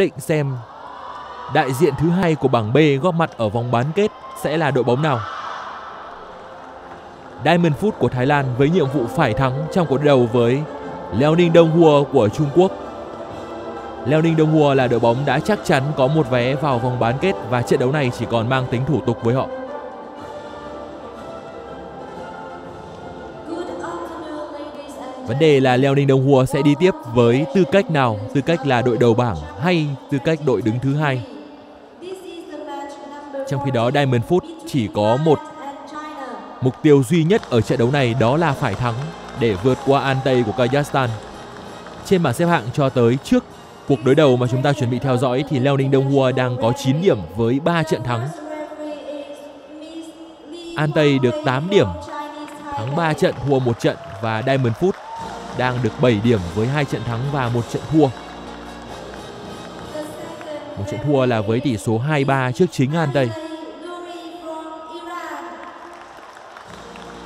định xem đại diện thứ hai của bảng B góp mặt ở vòng bán kết sẽ là đội bóng nào. Diamond Foot của Thái Lan với nhiệm vụ phải thắng trong cuộc đầu với Leo Ninh Đông của Trung Quốc. Leo Ninh Đông là đội bóng đã chắc chắn có một vé vào vòng bán kết và trận đấu này chỉ còn mang tính thủ tục với họ. Vấn đề là Leo Ninh Đông hùa sẽ đi tiếp với tư cách nào, tư cách là đội đầu bảng hay tư cách đội đứng thứ hai. Trong khi đó Diamond Foot chỉ có một mục tiêu duy nhất ở trận đấu này đó là phải thắng để vượt qua An Tây của Kazakhstan. Trên bảng xếp hạng cho tới trước cuộc đối đầu mà chúng ta chuẩn bị theo dõi thì Leo Ninh Đông Hua đang có 9 điểm với 3 trận thắng. An Tây được 8 điểm, thắng 3 trận, thua 1 trận và Diamond Foot đang được 7 điểm với hai trận thắng và một trận thua. Một trận thua là với tỷ số 2-3 trước chính An đây.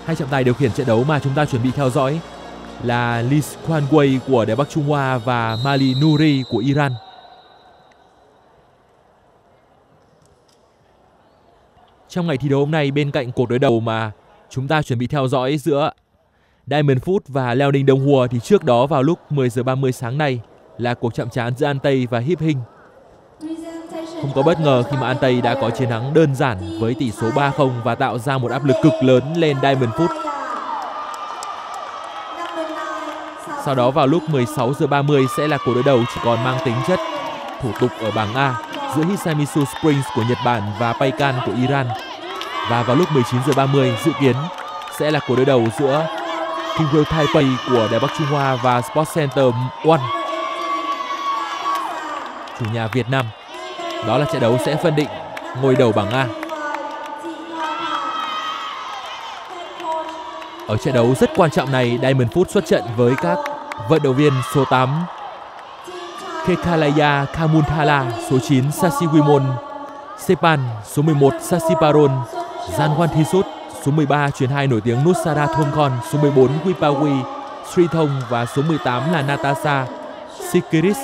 Hai trọng tài điều khiển trận đấu mà chúng ta chuẩn bị theo dõi là Lee Kwan Wei của Đài Bắc Trung Hoa và Mali Nuri của Iran. Trong ngày thi đấu hôm nay, bên cạnh cuộc đối đầu mà chúng ta chuẩn bị theo dõi giữa Diamond Foot và Leo Ninh Đông Hùa thì trước đó vào lúc 10 giờ 30 sáng nay là cuộc chạm trán giữa An Tây và Hip Hinh. Không có bất ngờ khi mà An Tây đã có chiến thắng đơn giản với tỷ số 3-0 và tạo ra một áp lực cực lớn lên Diamond Foot. Sau đó vào lúc 16 giờ 30 sẽ là cuộc đối đầu chỉ còn mang tính chất thủ tục ở bảng A giữa Hisamisu Springs của Nhật Bản và Paikan của Iran. Và vào lúc 19 giờ 30 dự kiến sẽ là cuộc đối đầu giữa Kingwell Taipei của Đài Bắc Trung Hoa và Sports Center One chủ nhà Việt Nam. Đó là trận đấu sẽ phân định ngôi đầu bảng A. Ở trận đấu rất quan trọng này, Diamond Foot xuất trận với các vận động viên số 8 Kekalaya Kamunthala, số 9 Sasiwimon Sepan, số 11 Sasiparon, Janwan Thisut, số 13 chuyến hai nổi tiếng Nusara Thongkon, số 14 Wipawi Sri Thông và số 18 là Natasha Sikiris.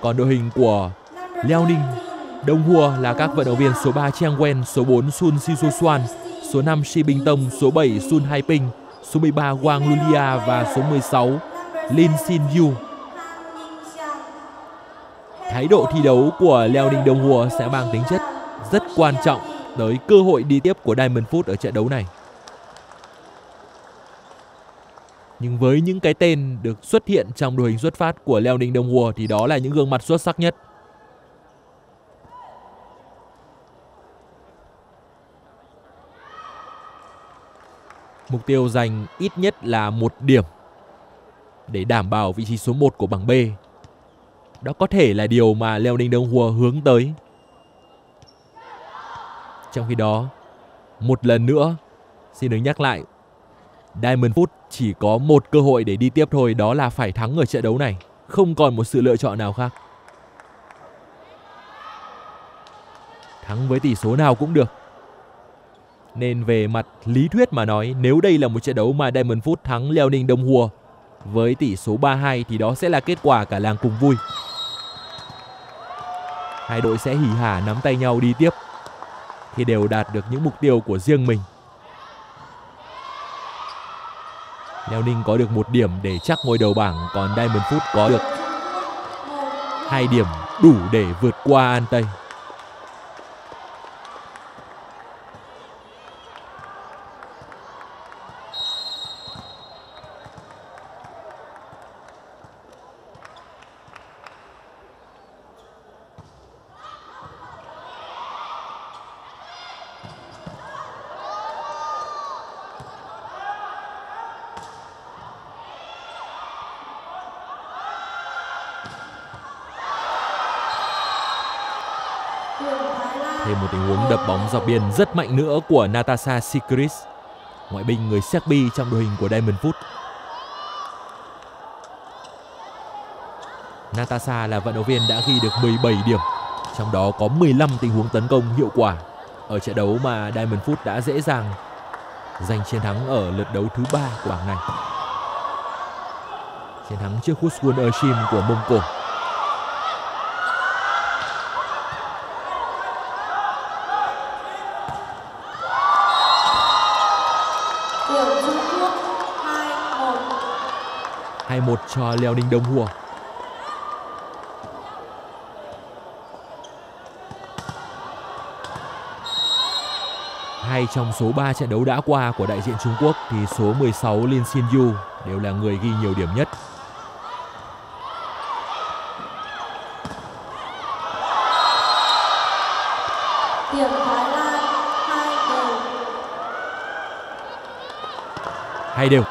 Còn đội hình của Liao Ninh, Đông Hua là các vận động viên số 3 Chiang Wen, số 4 Sun Sisosuan, số 5 Shi Bình Tông, số 7 Sun Hai Ping, số 13 Wang Lulia và số 16 Lin Xin Yu. Thái độ thi đấu của Liao Ninh Đông Hua sẽ mang tính chất rất quan trọng tới cơ hội đi tiếp của Diamond Foot ở trận đấu này. Nhưng với những cái tên được xuất hiện trong đội hình xuất phát của Leo Ninh Đông Hùa thì đó là những gương mặt xuất sắc nhất. Mục tiêu giành ít nhất là một điểm để đảm bảo vị trí số 1 của bảng B. Đó có thể là điều mà Leo Ninh Đông Hùa hướng tới trong khi đó, một lần nữa, xin được nhắc lại, Diamond Foot chỉ có một cơ hội để đi tiếp thôi, đó là phải thắng ở trận đấu này. Không còn một sự lựa chọn nào khác. Thắng với tỷ số nào cũng được. Nên về mặt lý thuyết mà nói, nếu đây là một trận đấu mà Diamond Foot thắng Leo Ninh Đông Hùa với tỷ số 3-2 thì đó sẽ là kết quả cả làng cùng vui. Hai đội sẽ hỉ hả nắm tay nhau đi tiếp thì đều đạt được những mục tiêu của riêng mình. Leo Ninh có được một điểm để chắc ngôi đầu bảng, còn Diamond Food có được hai điểm đủ để vượt qua An Tây. Thêm một tình huống đập bóng dọc biên rất mạnh nữa của Natasha Sikris, ngoại binh người Serbia trong đội hình của Diamond Foot. Natasha là vận động viên đã ghi được 17 điểm, trong đó có 15 tình huống tấn công hiệu quả ở trận đấu mà Diamond Foot đã dễ dàng giành chiến thắng ở lượt đấu thứ ba của bảng này. Chiến thắng trước Huswon Ershim của Mông Cổ. 2-1 cho Leo Ninh Đông Hùa. Hai trong số 3 trận đấu đã qua của đại diện Trung Quốc thì số 16 Lin Xin Yu đều là người ghi nhiều điểm nhất. Điểm Thái Lan 2 đều. Hai đều.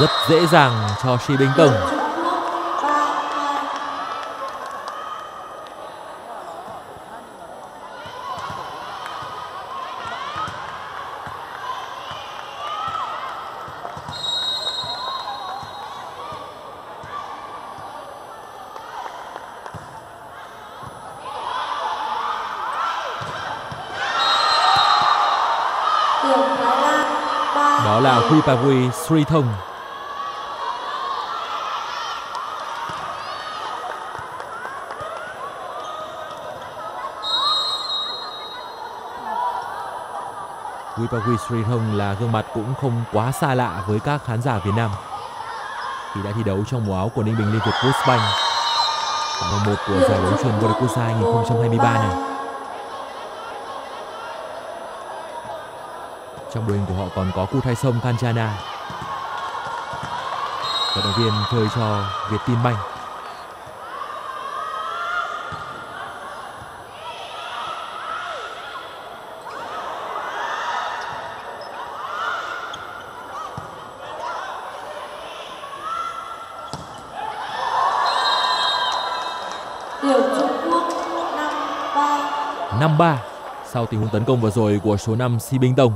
rất dễ dàng cho Shi Binh Tông. Điểm Trung Quốc 3-2. Điểm Thái Lan 3 Đó là gương mặt cũng không quá xa lạ với các khán giả Việt Nam khi đã thi đấu trong màu áo của Ninh Bình Liên Việt Postbank ở vòng 1 của giải bóng chuyền vô địch quốc gia 2023 này. Trong đội hình của họ còn có Cu Thay Sông Kanchana vận động viên chơi cho Việt Tin Banh 3 sau tình huống tấn công vừa rồi của số 5 Si Binh Tông.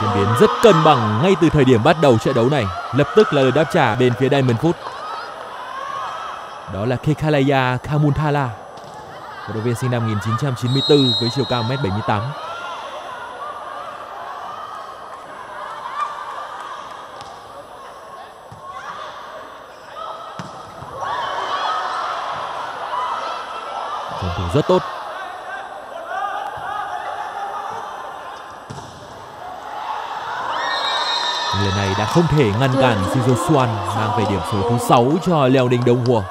Diễn biến rất cân bằng ngay từ thời điểm bắt đầu trận đấu này. Lập tức là lời đáp trả bên phía Diamond Foot. Đó là Kekalaya Kamuntala, vận động viên sinh năm 1994 với chiều cao 1m78. Phòng thủ rất tốt. Lần này đã không thể ngăn cản Shizu Swan mang về điểm số thứ 6 cho Leo Đình Đông Hùa.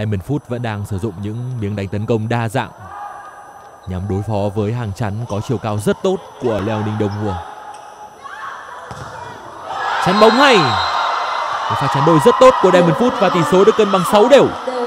Diamond Foot vẫn đang sử dụng những miếng đánh tấn công đa dạng nhằm đối phó với hàng chắn có chiều cao rất tốt của Leo Ninh Đông Hùa. Chắn bóng hay. Một pha chắn đôi rất tốt của Diamond Foot và tỷ số được cân bằng 6 đều. Đều.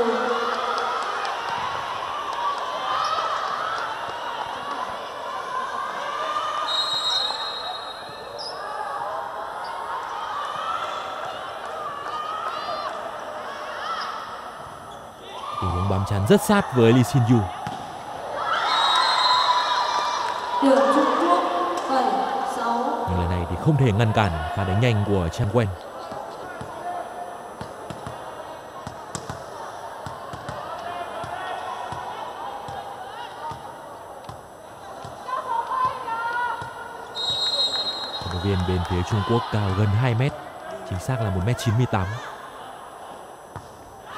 Tình chắn rất sát với Lee Sin Yu. Điểm Trung Quốc 7-6. Nhưng lần này thì không thể ngăn cản pha đánh nhanh của. Vận động viên bên phía Trung Quốc cao gần 2 mét, chính xác là 1m98.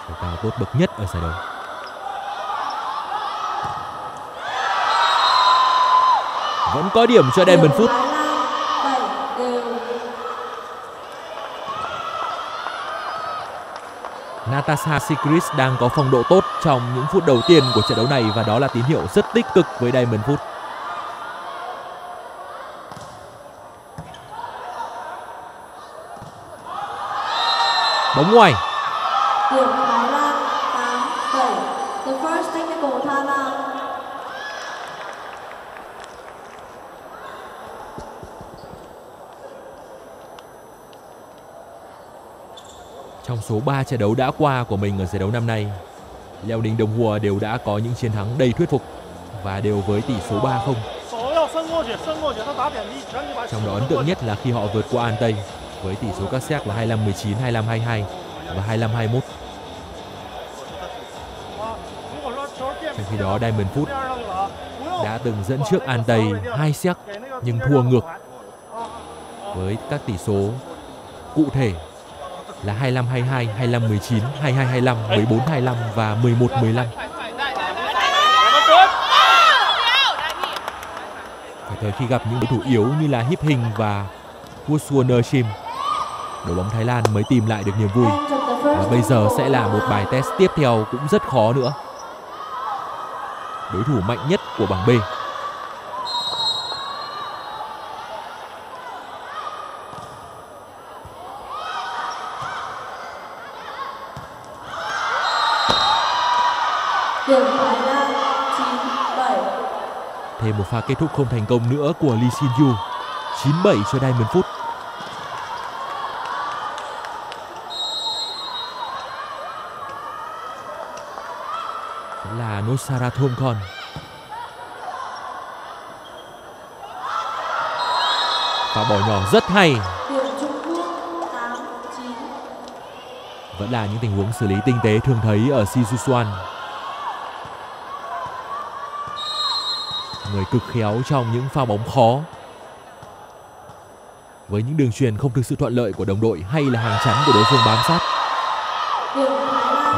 Chiều cao tốt bậc nhất ở giải đấu. Vẫn có điểm cho Diamond Foot. Natasha Sigrid đang có phong độ tốt trong những phút đầu tiên của trận đấu này và đó là tín hiệu rất tích cực với Diamond Foot. Bóng ngoài. Điểm Thái Lan 8 7. The first technical Thái Lan. Trong số 3 trận đấu đã qua của mình ở giải đấu năm nay, Leo Đình Đồng Hùa đều đã có những chiến thắng đầy thuyết phục và đều với tỷ số 3-0. Trong đó ấn tượng nhất là khi họ vượt qua An Tây với tỷ số các xét là 25-19, 25-22 và 25-21. Trong khi đó Diamond Foot đã từng dẫn trước An Tây hai xét nhưng thua ngược với các tỷ số cụ thể là 25-22, 25-19, 22-25, 14-25 và 11-15. Phải tới khi gặp những đối thủ yếu như là Hip Hình và Wussuner Shim, đội bóng Thái Lan mới tìm lại được niềm vui. Và bây giờ sẽ là một bài test tiếp theo cũng rất khó nữa. Đối thủ mạnh nhất của bảng B. Điểm Thái Lan 9 7. Thêm một pha kết thúc không thành công nữa của Lee Shin Yu. 9-7 cho Diamond Foot. Là Nosara Thomkon. và bỏ nhỏ rất hay. Vẫn là những tình huống xử lý tinh tế thường thấy ở Sijusuan. Người cực khéo trong những pha bóng khó. Với những đường truyền không thực sự thuận lợi của đồng đội hay là hàng chắn của đối phương bám sát.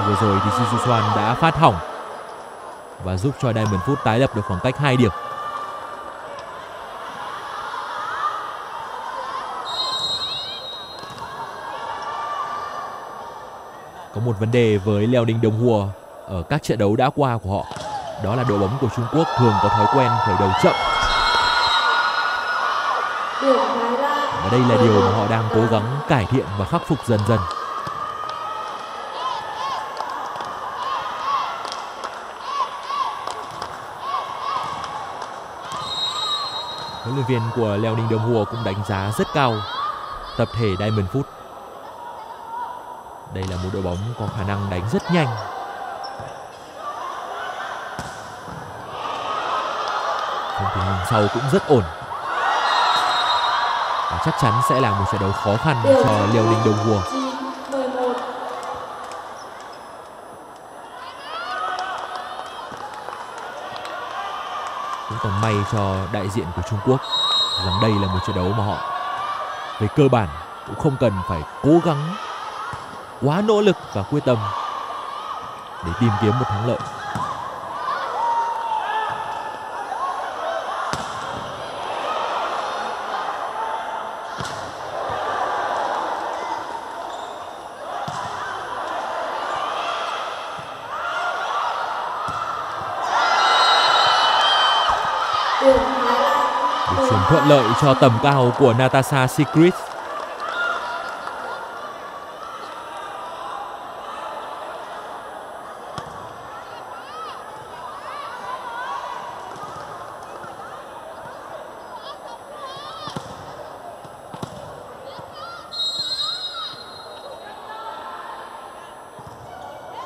Vừa rồi thì Sijusuan đã phát hỏng và giúp cho Diamond Foot tái lập được khoảng cách 2 điểm. Có một vấn đề với Leo Đinh Đồng Hùa ở các trận đấu đã qua của họ. Đó là đội bóng của Trung Quốc thường có thói quen khởi đầu chậm và đây là điều mà họ đang cố gắng cải thiện và khắc phục dần dần. Huấn luyện viên của Leo Ninh Đông Hùa cũng đánh giá rất cao tập thể Diamond Foot. Đây là một đội bóng có khả năng đánh rất nhanh. Hàng sau cũng rất ổn. Và chắc chắn sẽ là một trận đấu khó khăn cho Leo Ninh Đồng Hùa. 9 11. cũng còn may cho đại diện của Trung Quốc rằng đây là một trận đấu mà họ về cơ bản cũng không cần phải cố gắng quá nỗ lực và quyết tâm để tìm kiếm một thắng lợi. Thuận lợi cho tầm cao của Natasha Secret.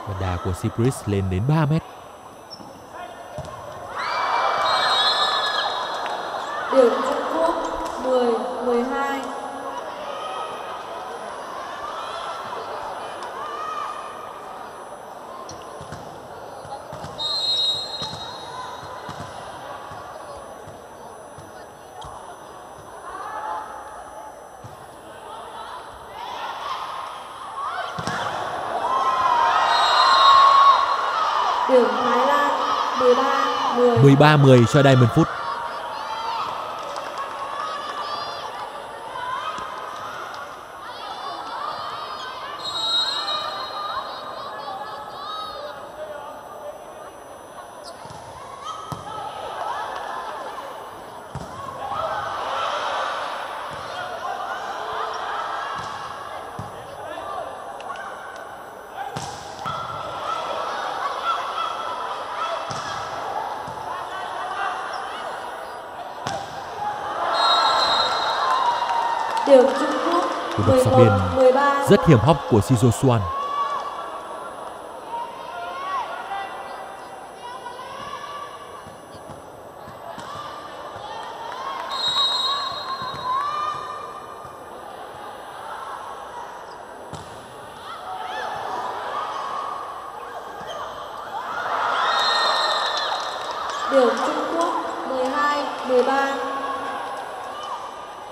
Và đà của Sigrid lên đến 3 mét. Điểm Trung Quốc 10 12. Điểm Thái Lan 30 cho Diamond Foot. rất hiểm hóc của Shizuosuan.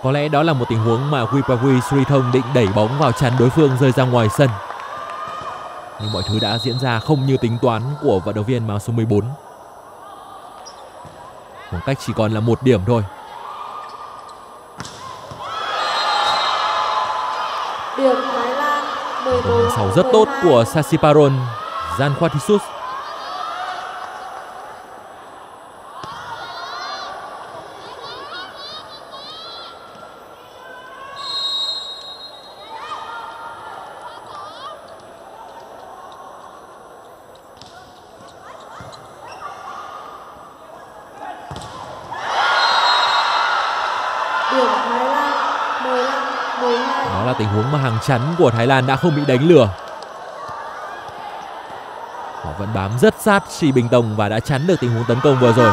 Có lẽ đó là một tình huống mà Wipawi Srithong định đẩy bóng vào chắn đối phương rơi ra ngoài sân. Nhưng mọi thứ đã diễn ra không như tính toán của vận động viên mang số 14. Khoảng cách chỉ còn là một điểm thôi. Điểm Thái Lan 14 16 rất tốt của Sasiparon Jan Khwatisus chắn của Thái Lan đã không bị đánh lừa. Họ vẫn bám rất sát Shi Bình Tông và đã chắn được tình huống tấn công vừa rồi.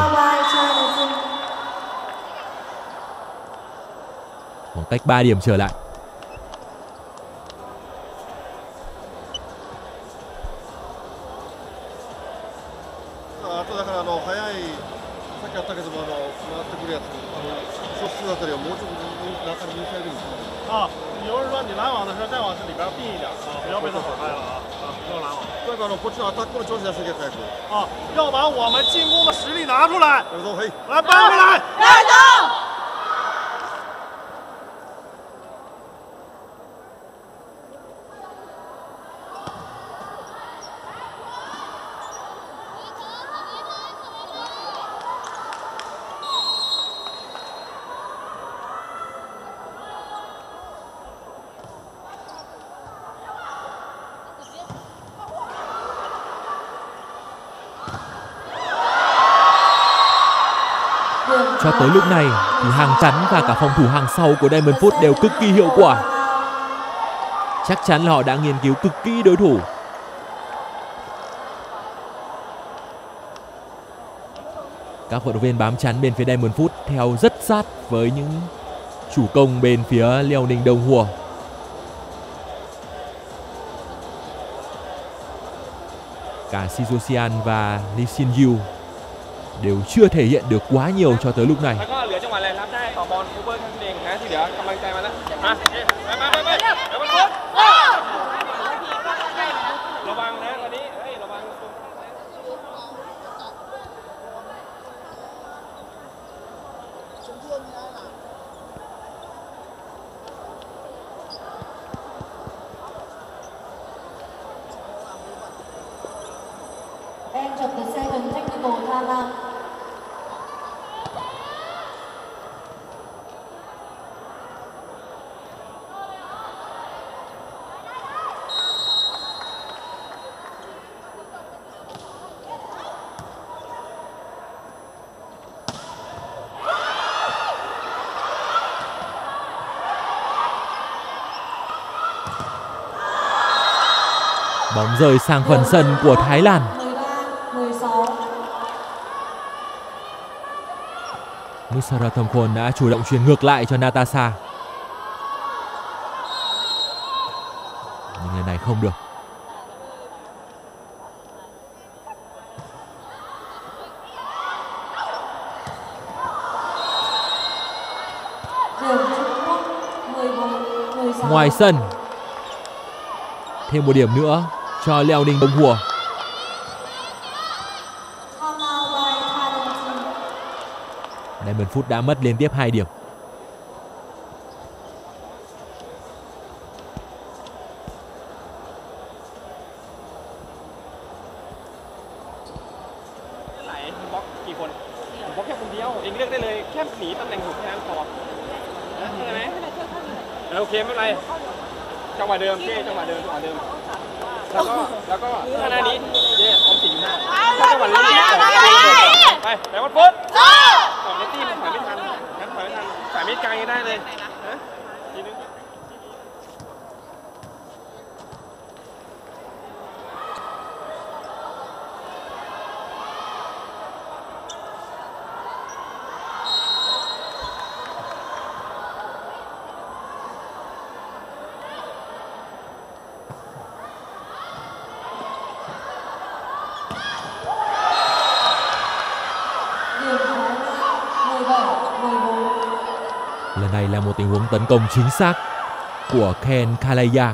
Khoảng cách 3 điểm trở lại. tới lúc này, thì hàng chắn và cả phòng thủ hàng sau của Diamond Foot đều cực kỳ hiệu quả. Chắc chắn là họ đã nghiên cứu cực kỳ đối thủ. Các vận động viên bám chắn bên phía Diamond Foot theo rất sát với những chủ công bên phía Liêu Ninh Đông Hùa. Cả Shizusian và Lee Sin Yu đều chưa thể hiện được quá nhiều cho tới lúc này. rời sang phần sân của Thái Lan. Misara Thomkhon đã chủ động chuyển ngược lại cho Natasha. Nhưng lần này không được. ngoài sân, thêm một điểm nữa cho Leo Đinh Đồng Hùa. Đây 10 phút đã mất liên tiếp 2 điểm. Tấn công chính xác của Ken Kalaya.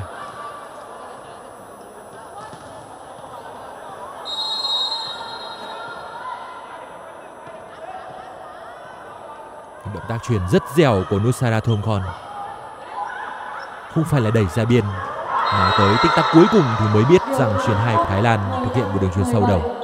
Động tác truyền rất dẻo của Nusara Thomkon. Không phải là đẩy ra biên, mà tới tích tắc cuối cùng thì mới biết rằng chuyền hai của Thái Lan thực hiện một đường chuyền sâu đầu.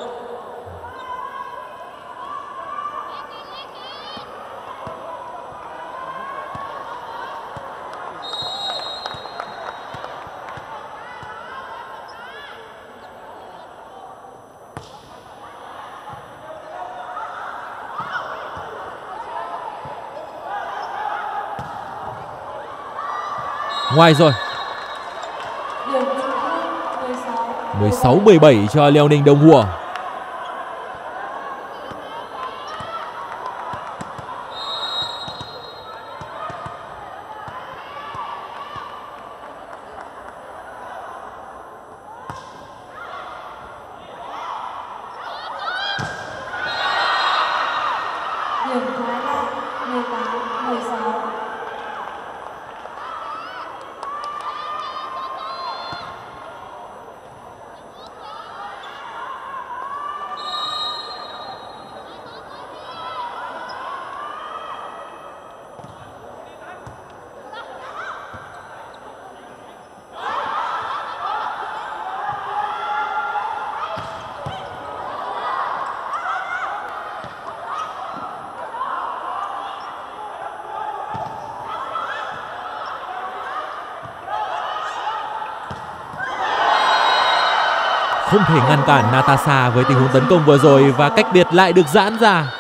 Ngoài rồi, 16 16-17 cho Leo Ninh Đông Hùa. Không thể ngăn cản Natasha với tình huống tấn công vừa rồi và cách biệt lại được giãn ra.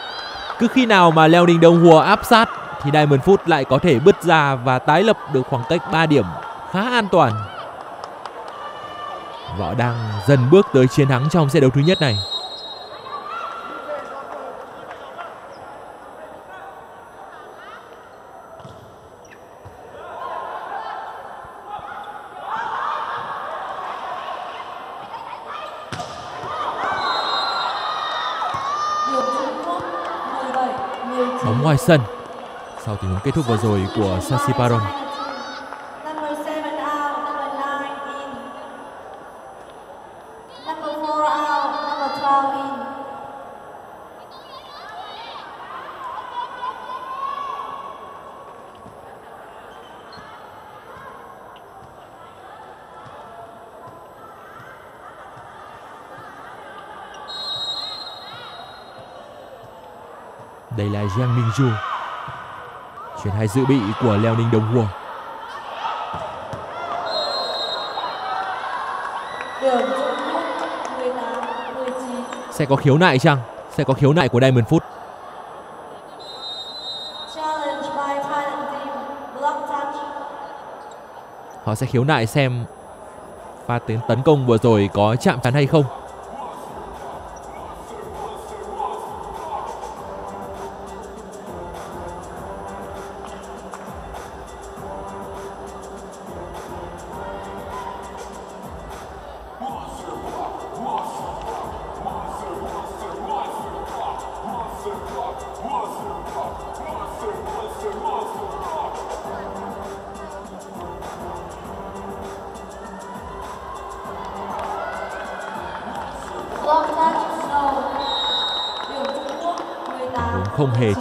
Cứ khi nào mà Leo Ninh Đông Hùa áp sát thì Diamond Foot lại có thể bứt ra và tái lập được khoảng cách 3 điểm khá an toàn. Võ họ đang dần bước tới chiến thắng trong set đấu thứ nhất này. Điểm Trung Quốc 17 19. Bóng ngoài sân sau tình huống kết thúc vừa rồi của Sasi Baron 7 out, number 9 in. Number 4 out, number 12 in. Đây là Chuyển hai dự bị của Leo Ninh Đồng Hùa. Sẽ có khiếu nại chăng? Sẽ có khiếu nại của Diamond Foot. Họ sẽ khiếu nại xem pha tiến tấn công vừa rồi có chạm trán hay không.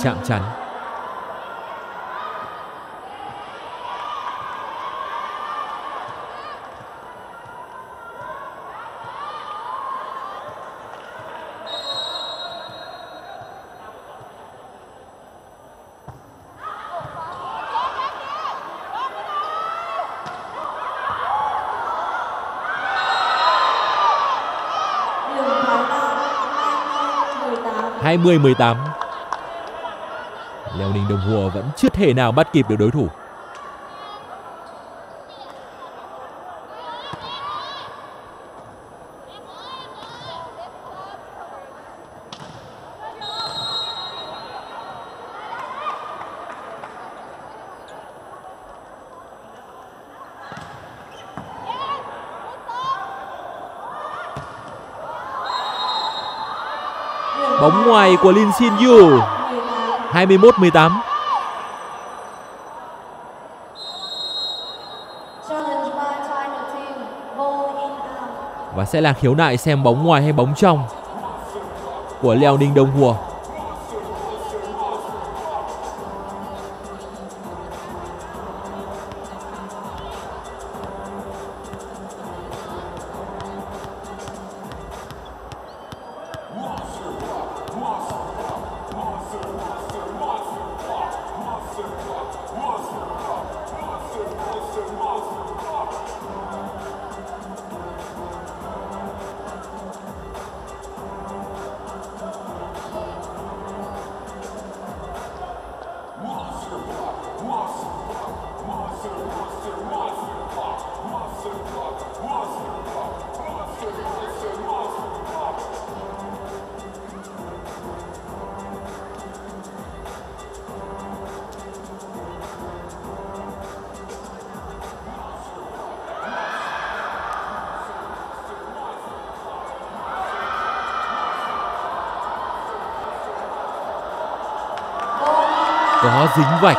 Chạm chắn. Lan 20 18. 20-18. Leo Ninh Đồng Hùa vẫn chưa thể nào bắt kịp được đối thủ. bóng ngoài của Lin Xin Yu 21-18. Challenge by China team. Ball in out. Và sẽ là khiếu nại xem bóng ngoài hay bóng trong của Leo Ninh Đông Hùa. có dính vạch.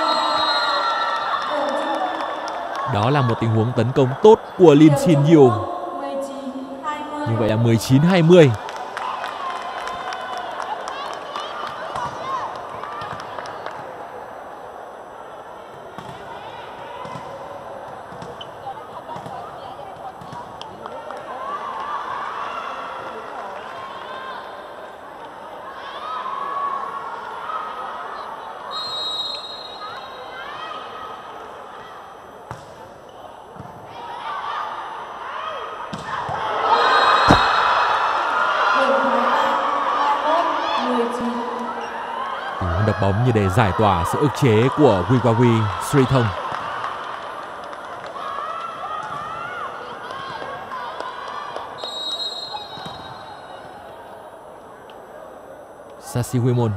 Đó là một tình huống tấn công tốt của Lin Xin Yu như vậy là 19 20 như để giải tỏa sự ức chế của Wiwawi Srithong. Sasi Huimon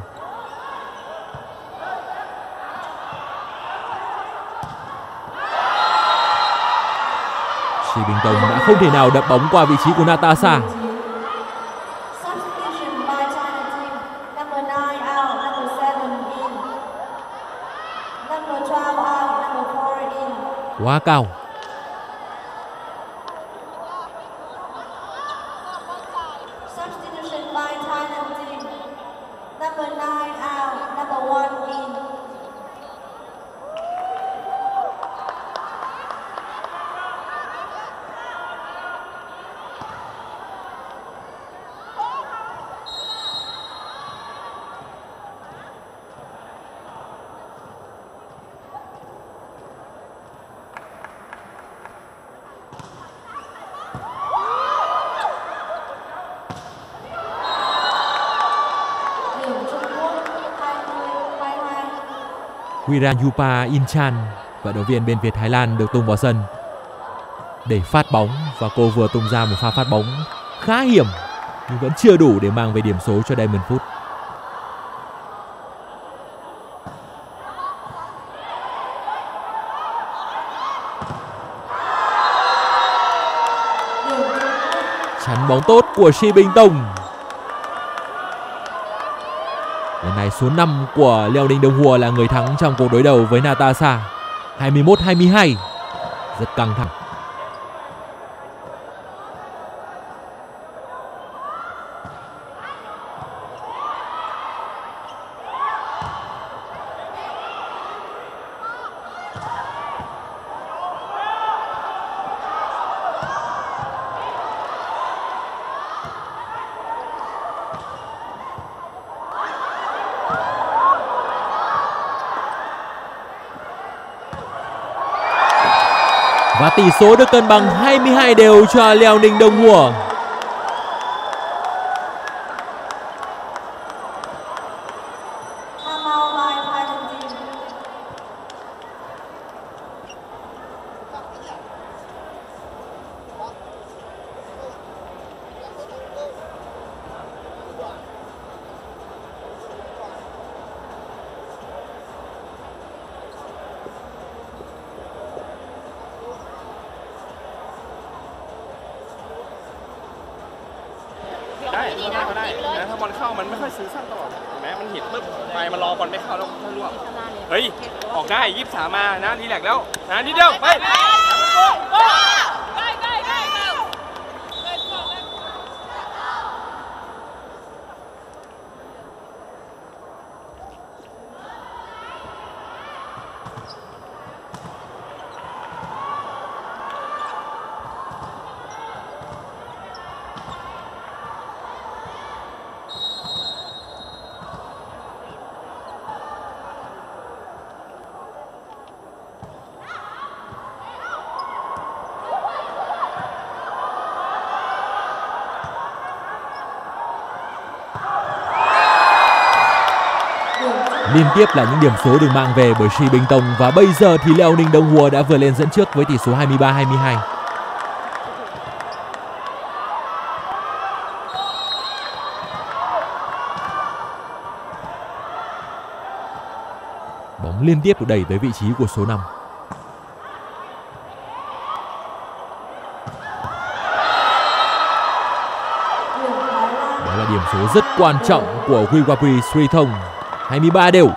Shi Bình Tông đã không thể nào đập bóng qua vị trí của Natasha. Substitution by China team. Number 9 out, number 7 in. Number 12 out, number 4 in. Quá cao. Substitution by China team. Number 9 out, number 1 in. Điểm Trung Quốc 20 22. Wirayupa Inchan, vận động viên bên Việt Thái Lan được tung vào sân để phát bóng và cô vừa tung ra một pha phát bóng khá hiểm nhưng vẫn chưa đủ để mang về điểm số cho Diamond Foot. Chắn bóng tốt của Shi Bình Tông. Lần này số 5 của Leo Đinh Đông Hùa là người thắng trong cuộc đối đầu với Natasha. 21-22. Rất căng thẳng. Tỷ số được cân bằng 22 đều cho Liao Ninh Đông Hùa. Liên tiếp là những điểm số được mang về bởi Shi Bình Tông và bây giờ thì Leo Ninh Đông Hùa đã vừa lên dẫn trước với tỷ số 23-22. Bóng liên tiếp được đẩy tới vị trí của số 5. Đó là điểm số rất quan trọng của Wiwapi thông. 23 đều.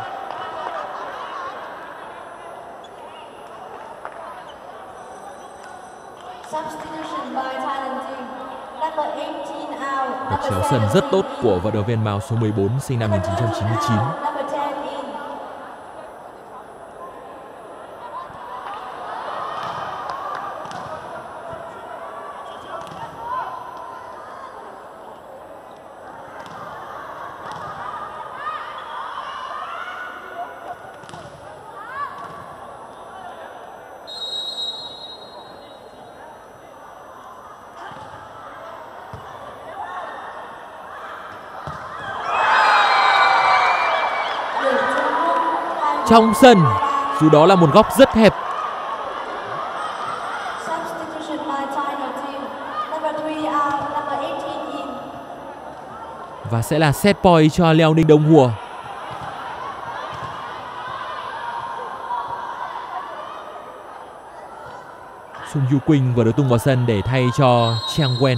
Substitution by Thailand team. Number 18 out. Một Number chéo sân rất 17 tốt của vận động viên Mao số 14 sinh năm 1999. Trong sân, dù đó là một góc rất hẹp Substitution by China team. Number 3 out. Number 18 in. và sẽ là set point cho Leo Ninh Đông Hùa. Sung Yu Quỳnh vừa được tung vào sân để thay cho Chiang Wen.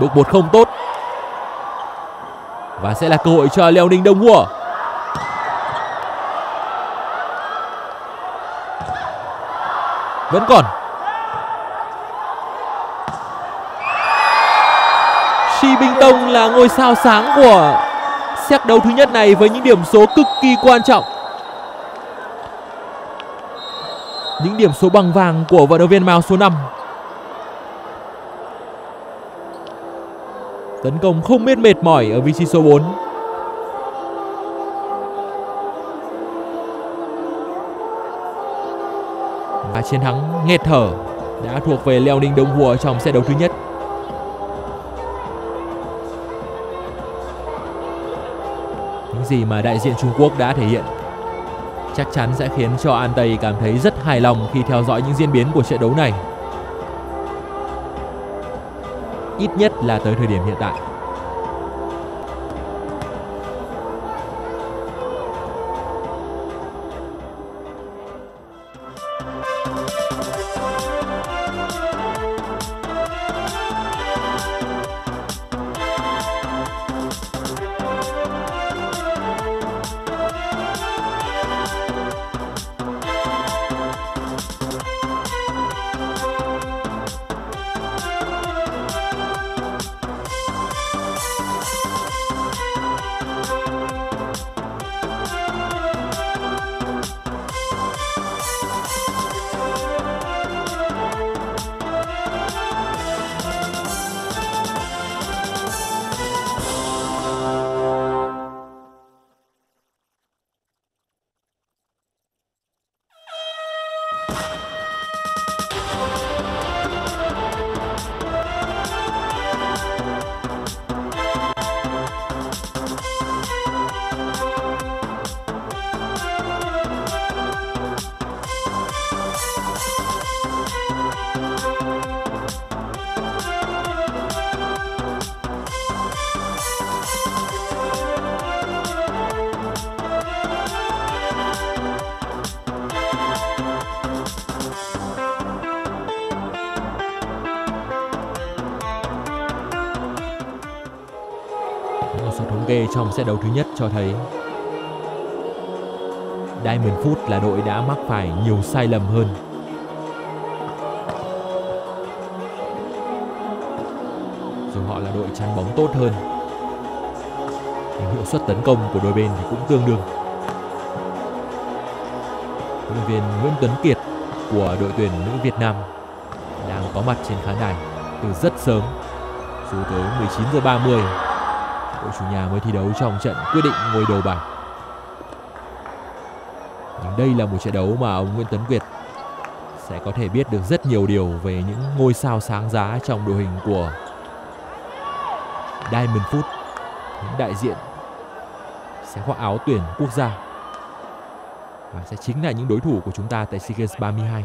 Bước một không tốt. Và sẽ là cơ hội cho Leo Ninh Đông Hùa. Vẫn còn Shi Bình Tông là ngôi sao sáng của xét đấu thứ nhất này với những điểm số cực kỳ quan trọng. Những điểm số bằng vàng của vận động viên Mao số 5. Tấn công không biết mệt mỏi ở vị trí số 4. Và chiến thắng nghẹt thở đã thuộc về Leo Ninh Đông Hùa trong set đấu thứ nhất. Những gì mà đại diện Trung Quốc đã thể hiện chắc chắn sẽ khiến cho An Tây cảm thấy rất hài lòng khi theo dõi những diễn biến của trận đấu này. Ít nhất là tới thời điểm hiện tại. Đấu thứ nhất cho thấy Diamond Foot là đội đã mắc phải nhiều sai lầm hơn. Dù họ là đội chắn bóng tốt hơn, nhưng hiệu suất tấn công của đôi bên thì cũng tương đương. Huấn luyện viên Nguyễn Tuấn Kiệt của đội tuyển nữ Việt Nam đang có mặt trên khán đài từ rất sớm, dù tới 19 giờ 30 đội chủ nhà mới thi đấu trong trận quyết định ngôi đầu bảng. Nhưng đây là một trận đấu mà ông Nguyễn Tấn Việt sẽ có thể biết được rất nhiều điều về những ngôi sao sáng giá trong đội hình của Diamond Foot, những đại diện sẽ khoác áo tuyển quốc gia và sẽ chính là những đối thủ của chúng ta tại SEA Games 32.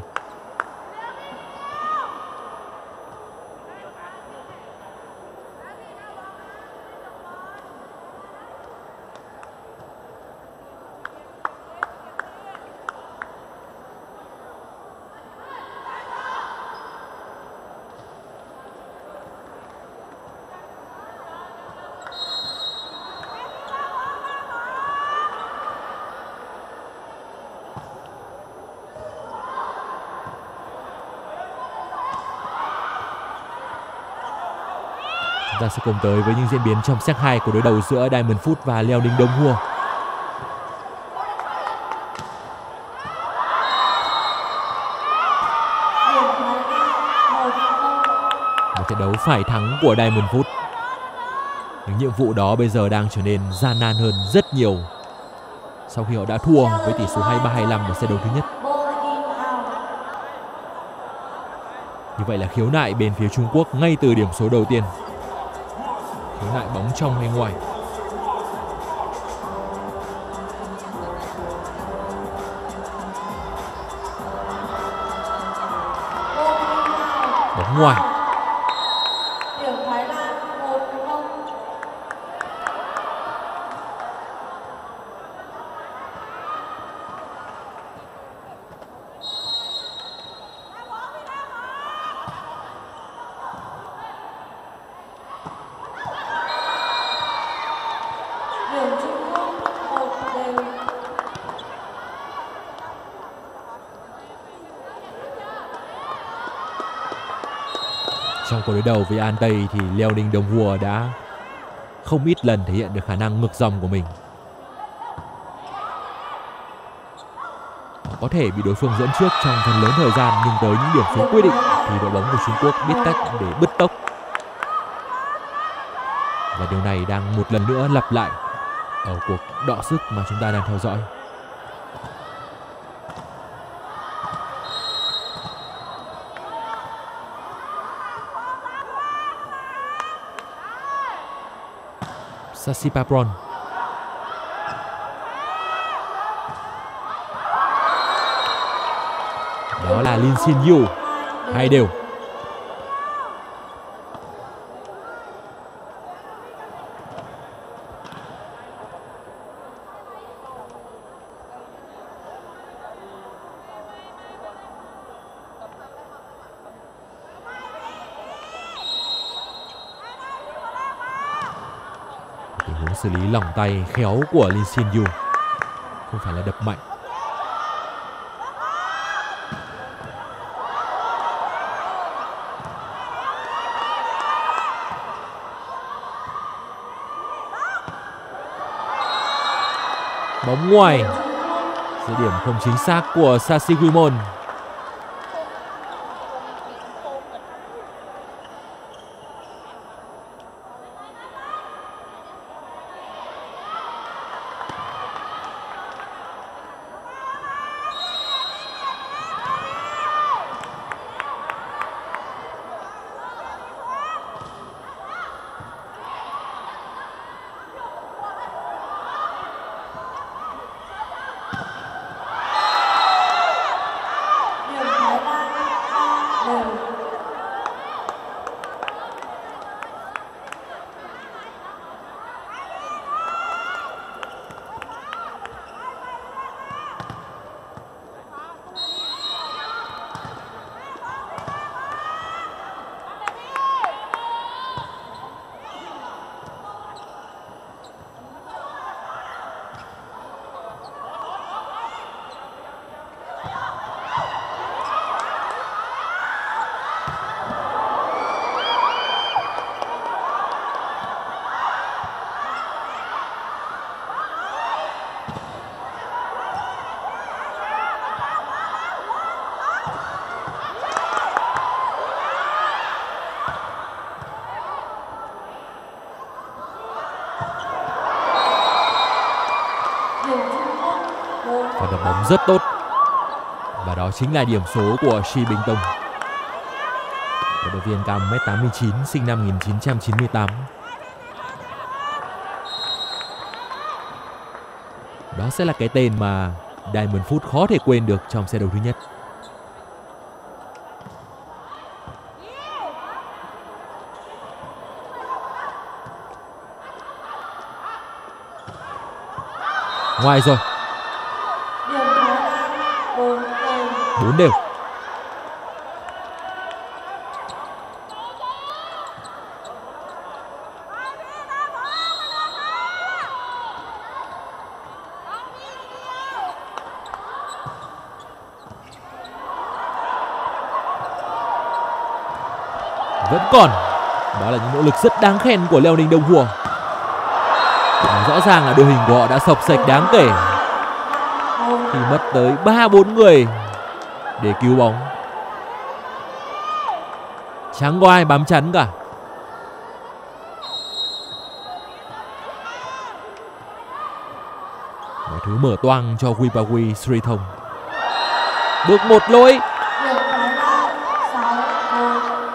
Sẽ cùng tới với những diễn biến trong set 2 của đối đầu giữa Diamond Foot và Leo Ninh Đông Hua. Một trận đấu phải thắng của Diamond Foot. Những nhiệm vụ đó bây giờ đang trở nên gian nan hơn rất nhiều sau khi họ đã thua với tỷ số 23-25 ở set đấu thứ nhất. Như vậy là khiếu nại bên phía Trung Quốc ngay từ điểm số đầu tiên. Khiếu nại bóng trong hay ngoài. Bóng ngoài. Điểm Thái Lan 1-0. Điểm Trung Quốc 1 đều. Trong cuộc đối đầu với An Tây thì Leo Ninh Đồng Hùa đã không ít lần thể hiện được khả năng ngược dòng của mình. Có thể bị đối phương dẫn trước trong phần lớn thời gian, nhưng tới những điểm số quyết định thì đội bóng của Trung Quốc biết cách để bứt tốc. Và điều này đang một lần nữa lặp lại ở cuộc đọ sức mà chúng ta đang theo dõi. Sasipapron. Đó là Lin Xin Yu. Hai đều tình huống xử lý lỏng tay khéo của Lin Xin Yu. Không phải là đập mạnh. Bóng ngoài. Dứt điểm không chính xác của Sashi rất tốt. Và đó chính là điểm số của Shi Bình Tông. Cổ động viên cao 1m89 sinh năm 1998. Đó sẽ là cái tên mà Diamond Foot khó thể quên được trong xe đấu thứ nhất. Ngoài rồi, 4 đều. Vẫn còn. Đó là những nỗ lực rất đáng khen của Leo Ninh Đông Hùa. Rõ ràng là đội hình của họ đã sọc sạch đáng kể khi mất tới 3-4 người để cứu bóng. Chẳng có ai bám chắn cả. Mọi thứ mở toang cho Wipagui Sri Thông Bước một lỗi, 6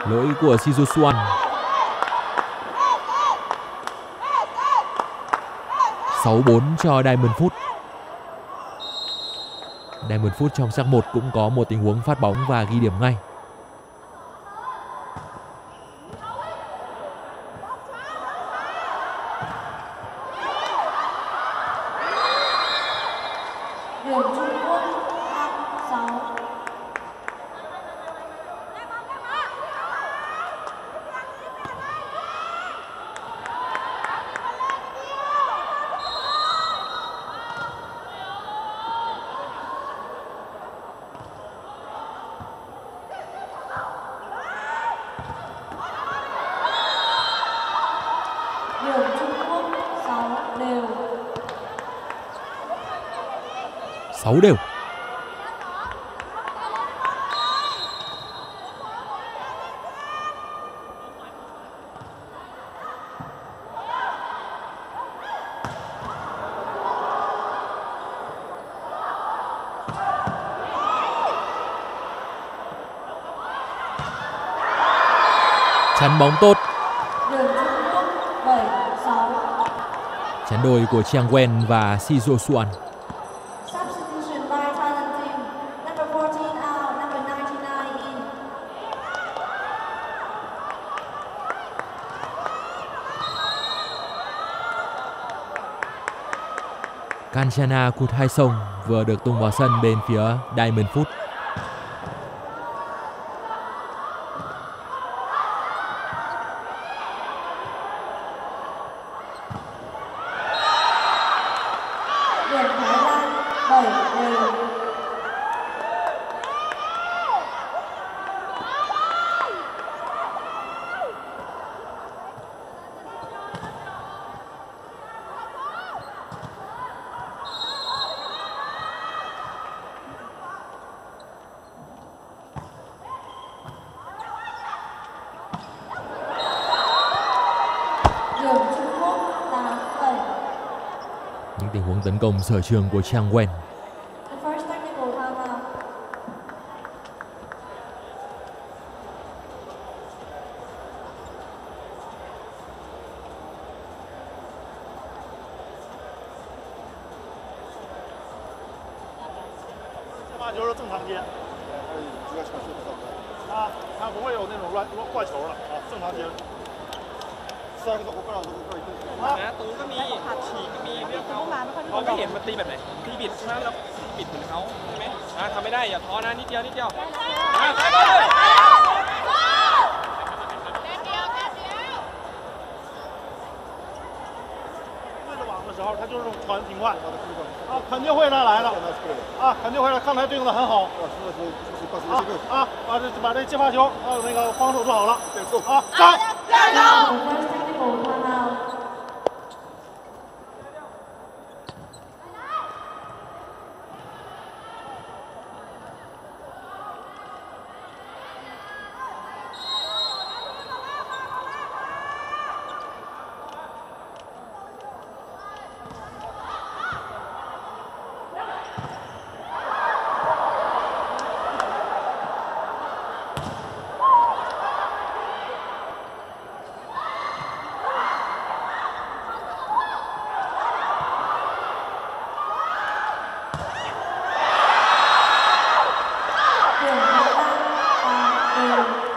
4. lỗi của Shizu Suan. sáu bốn cho Diamond Foot. Diamond Foot trong sắc 1 cũng có một tình huống phát bóng và ghi điểm ngay. Điểm Trung Quốc 5 6. Điểm Trung Quốc 6 đều. 6 đều. Chắn bóng tốt, Điểm Trung Quốc 7 6. chắn đôi của Chiang Wen và Shizu Suan. Substitution by Thailand team. Number 14 out, number 99 in. Kanchana Kuthaisong vừa được tung vào sân bên phía Diamond Foot. Điểm Thái Lan 7 đều. Điểm Trung Quốc 8 7. Những tình huống tấn công sở trường của Chiang Wen.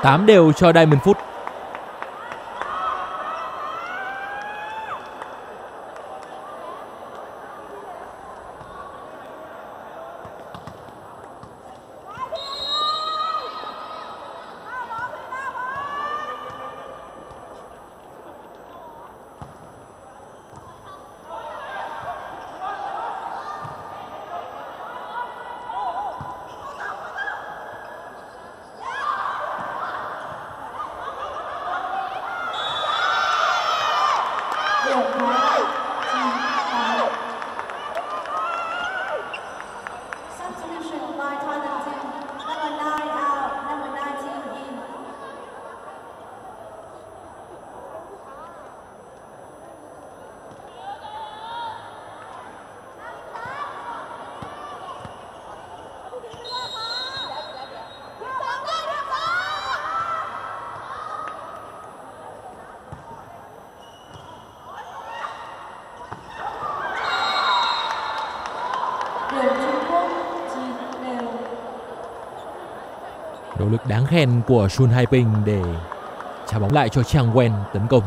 8 đều cho Diamond Foot. điểm Thái Lan chín tám Substitution by Thailand team. Number 9 out, number 19 in. Điểm Trung Quốc chín đều. Nỗ lực đáng khen của Sun Haiping để trả bóng lại cho Chang Wen tấn công.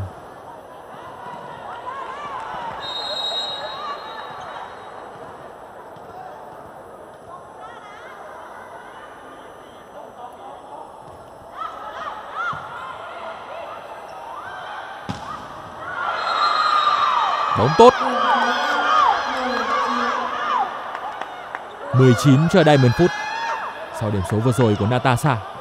Bóng tốt 19. 19 cho Diamond Foot sau điểm số vừa rồi của Natasha.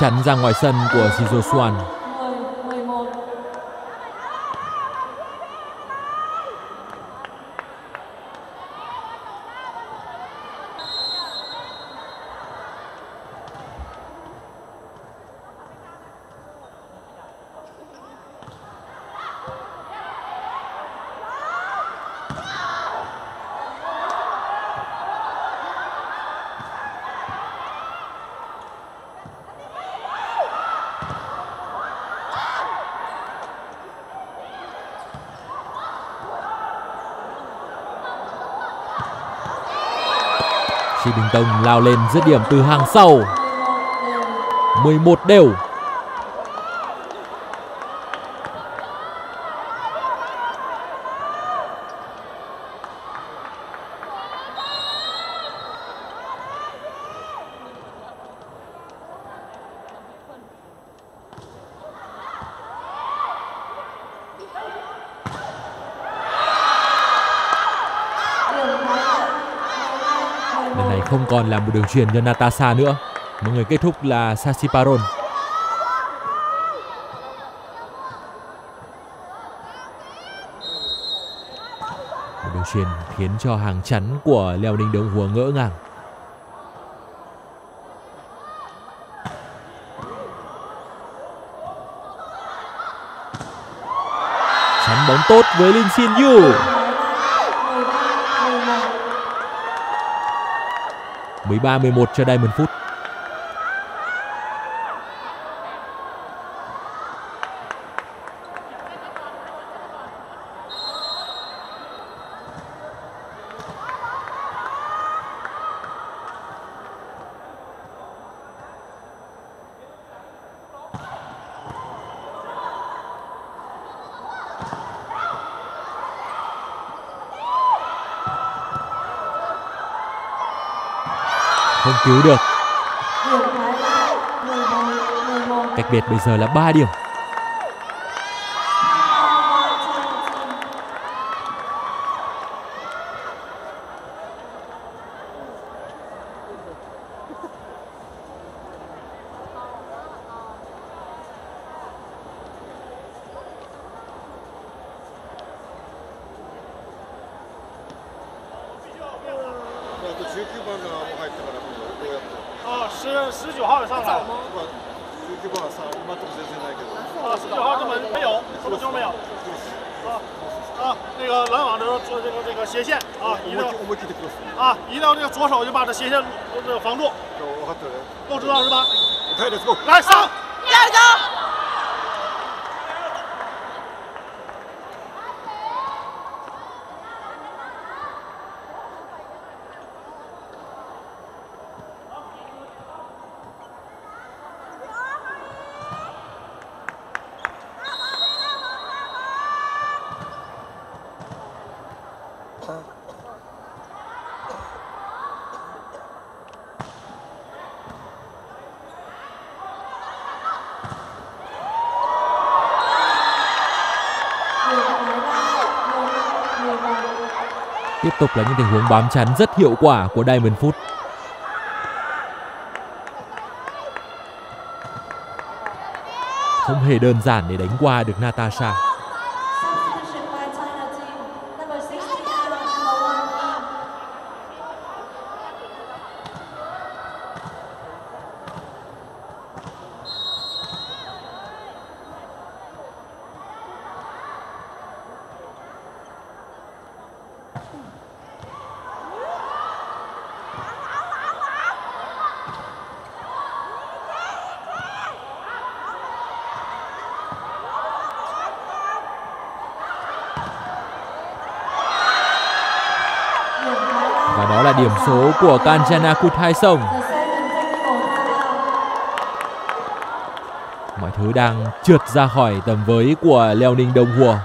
Chắn ra ngoài sân của Shizo Chi Tông lao lên dứt điểm từ hàng sau 11 đều. Là một đường truyền cho Natasha nữa. Mọi người kết thúc là Sasiparon một đường truyền khiến cho hàng chắn của Leo Ninh Đông Hùa ngỡ ngàng. Chắn bóng tốt với Linh Xin Yu Thái Lan 13 11. 13-11 cho Diamond Foot. Biệt bây giờ là 3 điểm tục là những tình huống bám chắn rất hiệu quả của Diamond Foot. Không hề đơn giản để đánh qua được Natasha. substitution by China team number 16 out number 1 in điểm thái lan Và đó là điểm số của Kanjana Kuthai Song. Mọi thứ đang trượt ra khỏi tầm với của Leo Ninh Đông Hùa.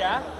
Yeah.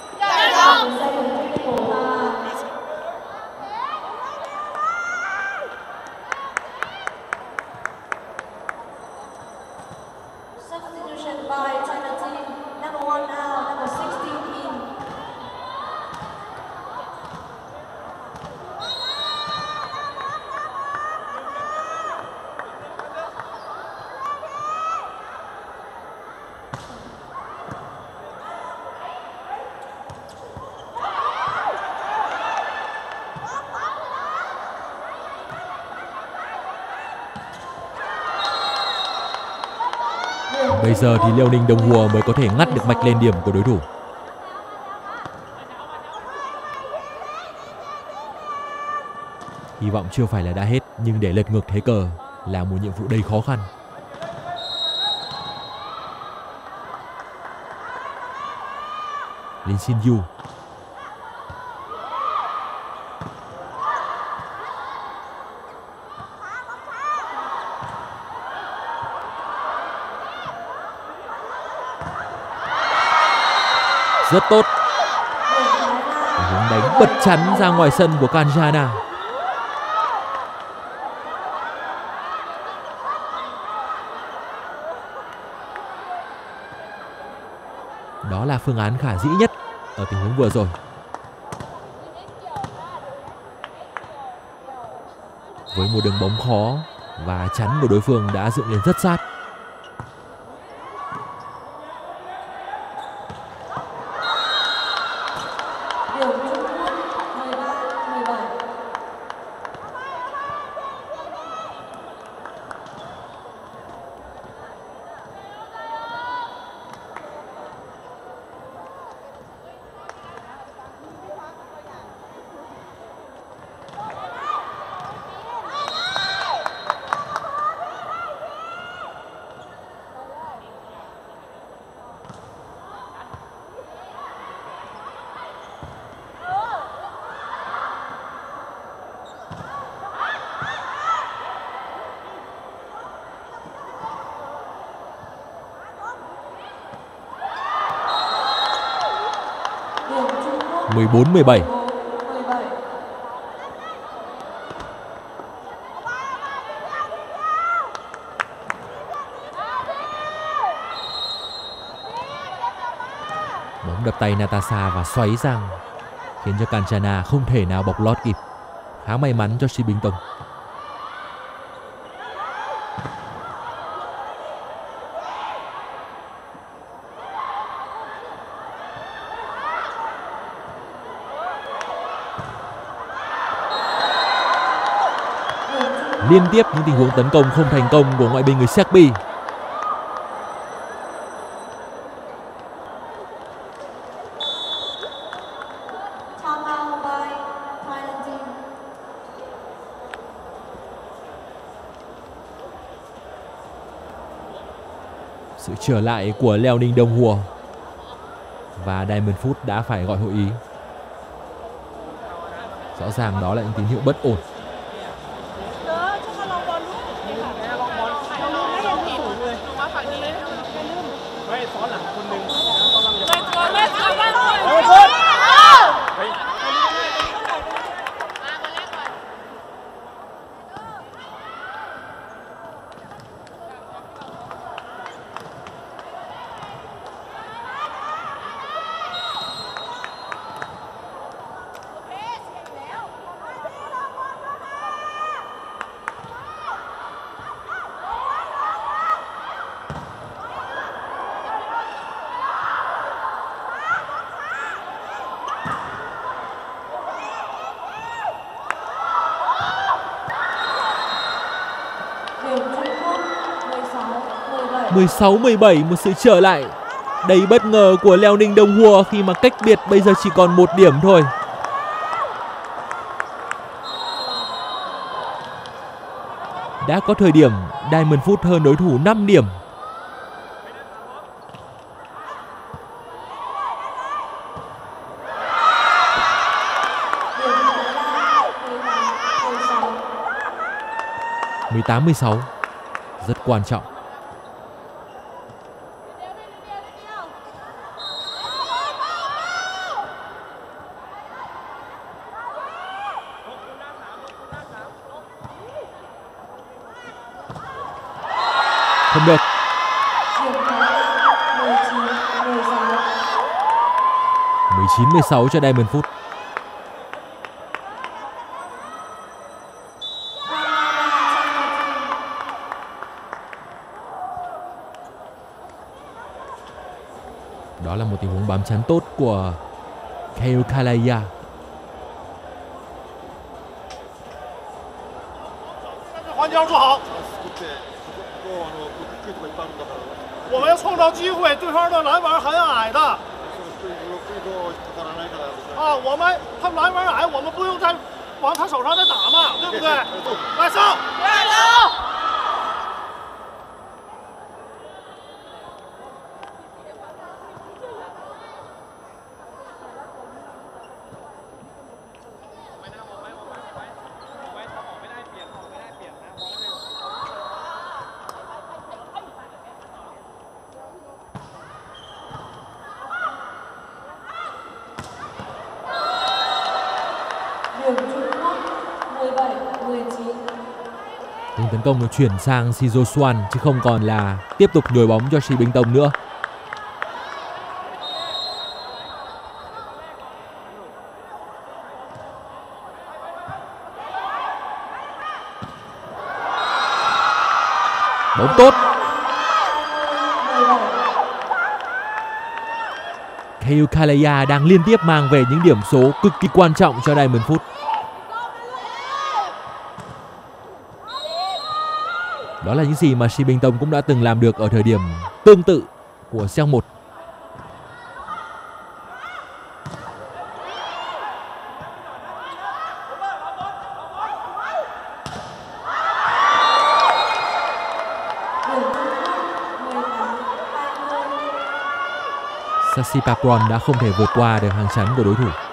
Tayo lang, sabi. Giờ thì Liêu Ninh đồng Hùa mới có thể ngắt được mạch lên điểm của đối thủ. Hy vọng chưa phải là đã hết, nhưng để lật ngược thế cờ là một nhiệm vụ đầy khó khăn. Lin Xin Yu rất tốt. Hướng đánh bật chắn ra ngoài sân của Canjana đó là phương án khả dĩ nhất ở tình huống vừa rồi. Với một đường bóng khó và chắn của đối phương đã dựng lên rất sát. 14-17. Bóng đập tay Natasha và xoáy sang khiến cho Kanchana không thể nào bọc lót kịp. Khá may mắn cho Shi Bình Tông. Liên tiếp những tình huống tấn công không thành công của ngoại binh người Serbia. Sự trở lại của Leo Ninh Đông Hùa và Diamond Foot đã phải gọi hội ý. Rõ ràng đó là những tín hiệu bất ổn. 16-17 một sự trở lại đầy bất ngờ của Leo Ninh Đông Hùa khi mà cách biệt bây giờ chỉ còn một điểm thôi. Đã có thời điểm Diamond Foot hơn đối thủ 5 điểm. Điểm Thái Lan 18 16. 18-16 rất quan trọng. Không được, mười chín mười sáu cho Diamond Food. Đó là một tình huống bám chắn tốt của Kayo Kalaya. あの低いとこいっぱいあるんだから我们要创造机会。对方的篮板很矮的その低いブロックにこう引っかからないからですね啊，我们他们篮板矮，我们不用再往他手上再打嘛，对不对？来上，Điểm công được chuyển sang Shizu Swan chứ không còn là tiếp tục nhồi bóng cho Shi Bình Tông nữa. Bóng tốt, Kayu Kalaya đang liên tiếp mang về những điểm số cực kỳ quan trọng cho Diamond Foot. Đó là những gì mà Shi Bình Tông cũng đã từng làm được ở thời điểm tương tự của Seong 1. Điểm Trung Quốc 18 20. Sashi Papron đã không thể vượt qua được hàng chắn của đối thủ.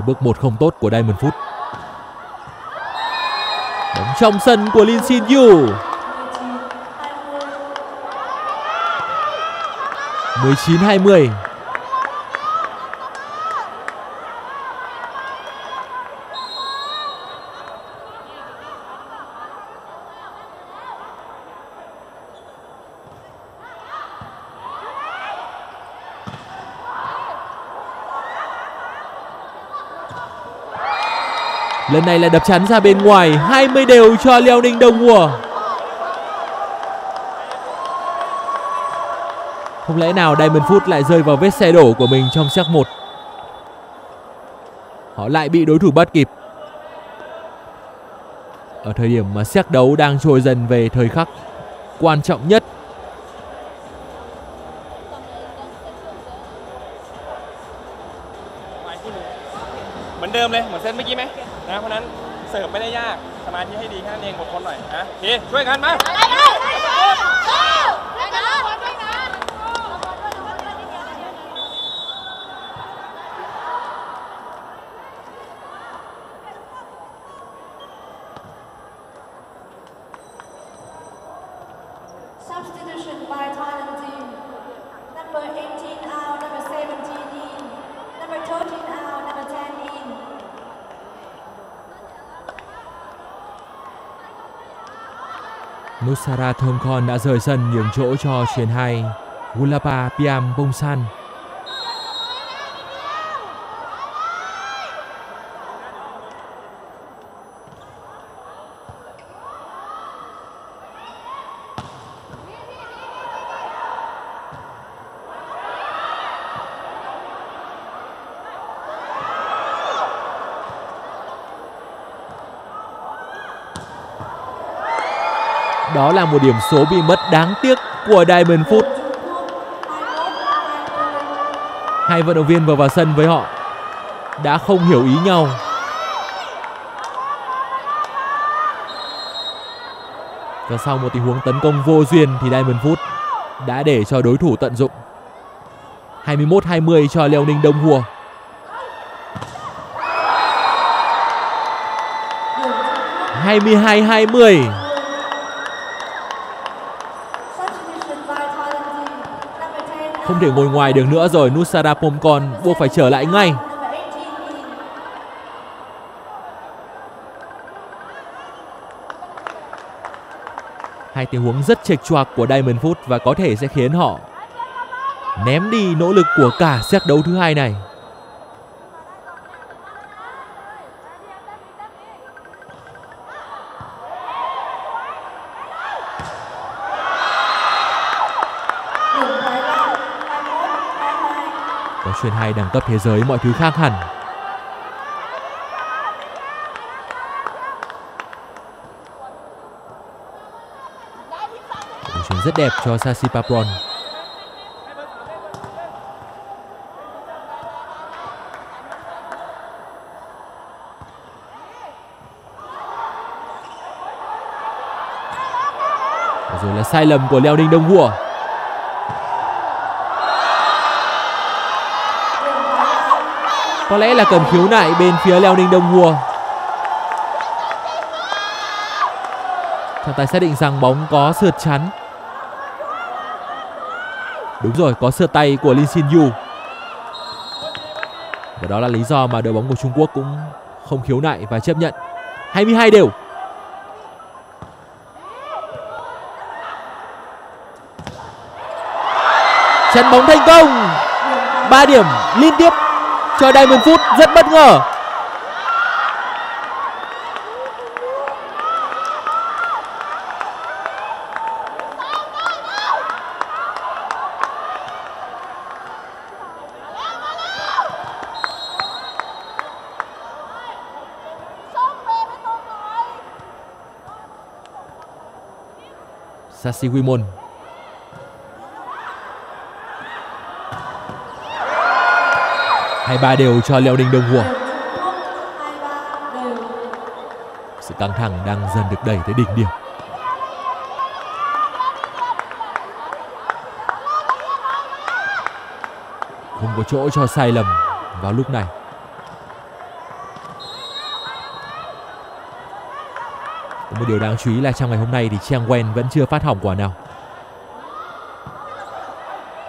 Là bước một không tốt của Diamond Foot Bóng trong sân của Lin Shin Yu. 19-20. Lần này là đập chắn ra bên ngoài 20 đều cho Liao Ninh Đông Hùa Không lẽ nào Diamond Food lại rơi vào vết xe đổ của mình trong set 1 Họ lại bị đối thủ bắt kịp Ở thời điểm mà set đấu đang trôi dần về thời khắc quan trọng nhất เหมือนเดิมเลย เหมือนเซตเมื่อกี้ไหม นะเพราะนั้นเสิร์ฟไม่ได้ยากสมาธิให้ดีแค่นั้นเองอดทนหน่อยนะช่วยกันมา Nusara Thomkon đã rời sân nhường chỗ cho truyền hai Gulapa Piam Bongsan. Đó là một điểm số bị mất đáng tiếc của Diamond Foot. Hai vận động viên vừa vào sân với họ đã không hiểu ý nhau. Và sau một tình huống tấn công vô duyên thì Diamond Foot đã để cho đối thủ tận dụng. 21-20 cho Leo Ninh Đông Hùa. hai mươi hai hai mươi Substitution by Thailand team. Number 10 không thể ngồi ngoài được nữa rồi. Nusara Pomcon buộc phải trở lại ngay. Hai tình huống rất chệch choạc của Diamond Foot và có thể sẽ khiến họ ném đi nỗ lực của cả xét đấu thứ hai này Điểm Thái Lan 21 22. có truyền hai đẳng cấp thế giới, mọi thứ khác hẳn. Cú chuyền rất đẹp cho Sasi Papron. Rồi là sai lầm của Leo Ninh Đông Hùa Có lẽ là cần khiếu nại bên phía Leo Ninh Đông Hùa Trọng tài xác định rằng bóng có sượt chắn. Đúng rồi, có sượt tay của Lin Xin Yu. Và đó là lý do mà đội bóng của Trung Quốc cũng không khiếu nại và chấp nhận. 22 đều. Chắn bóng thành công. 3 điểm liên tiếp cho Diamond phút rất bất ngờ. Sashi Wimon. 23 đều cho Leo Đình Đông Hùa. Sự căng thẳng đang dần được đẩy tới đỉnh điểm. Không có chỗ cho sai lầm vào lúc này. Một điều đáng chú ý là trong ngày hôm nay thì Chiang Wen vẫn chưa phát hỏng quả nào.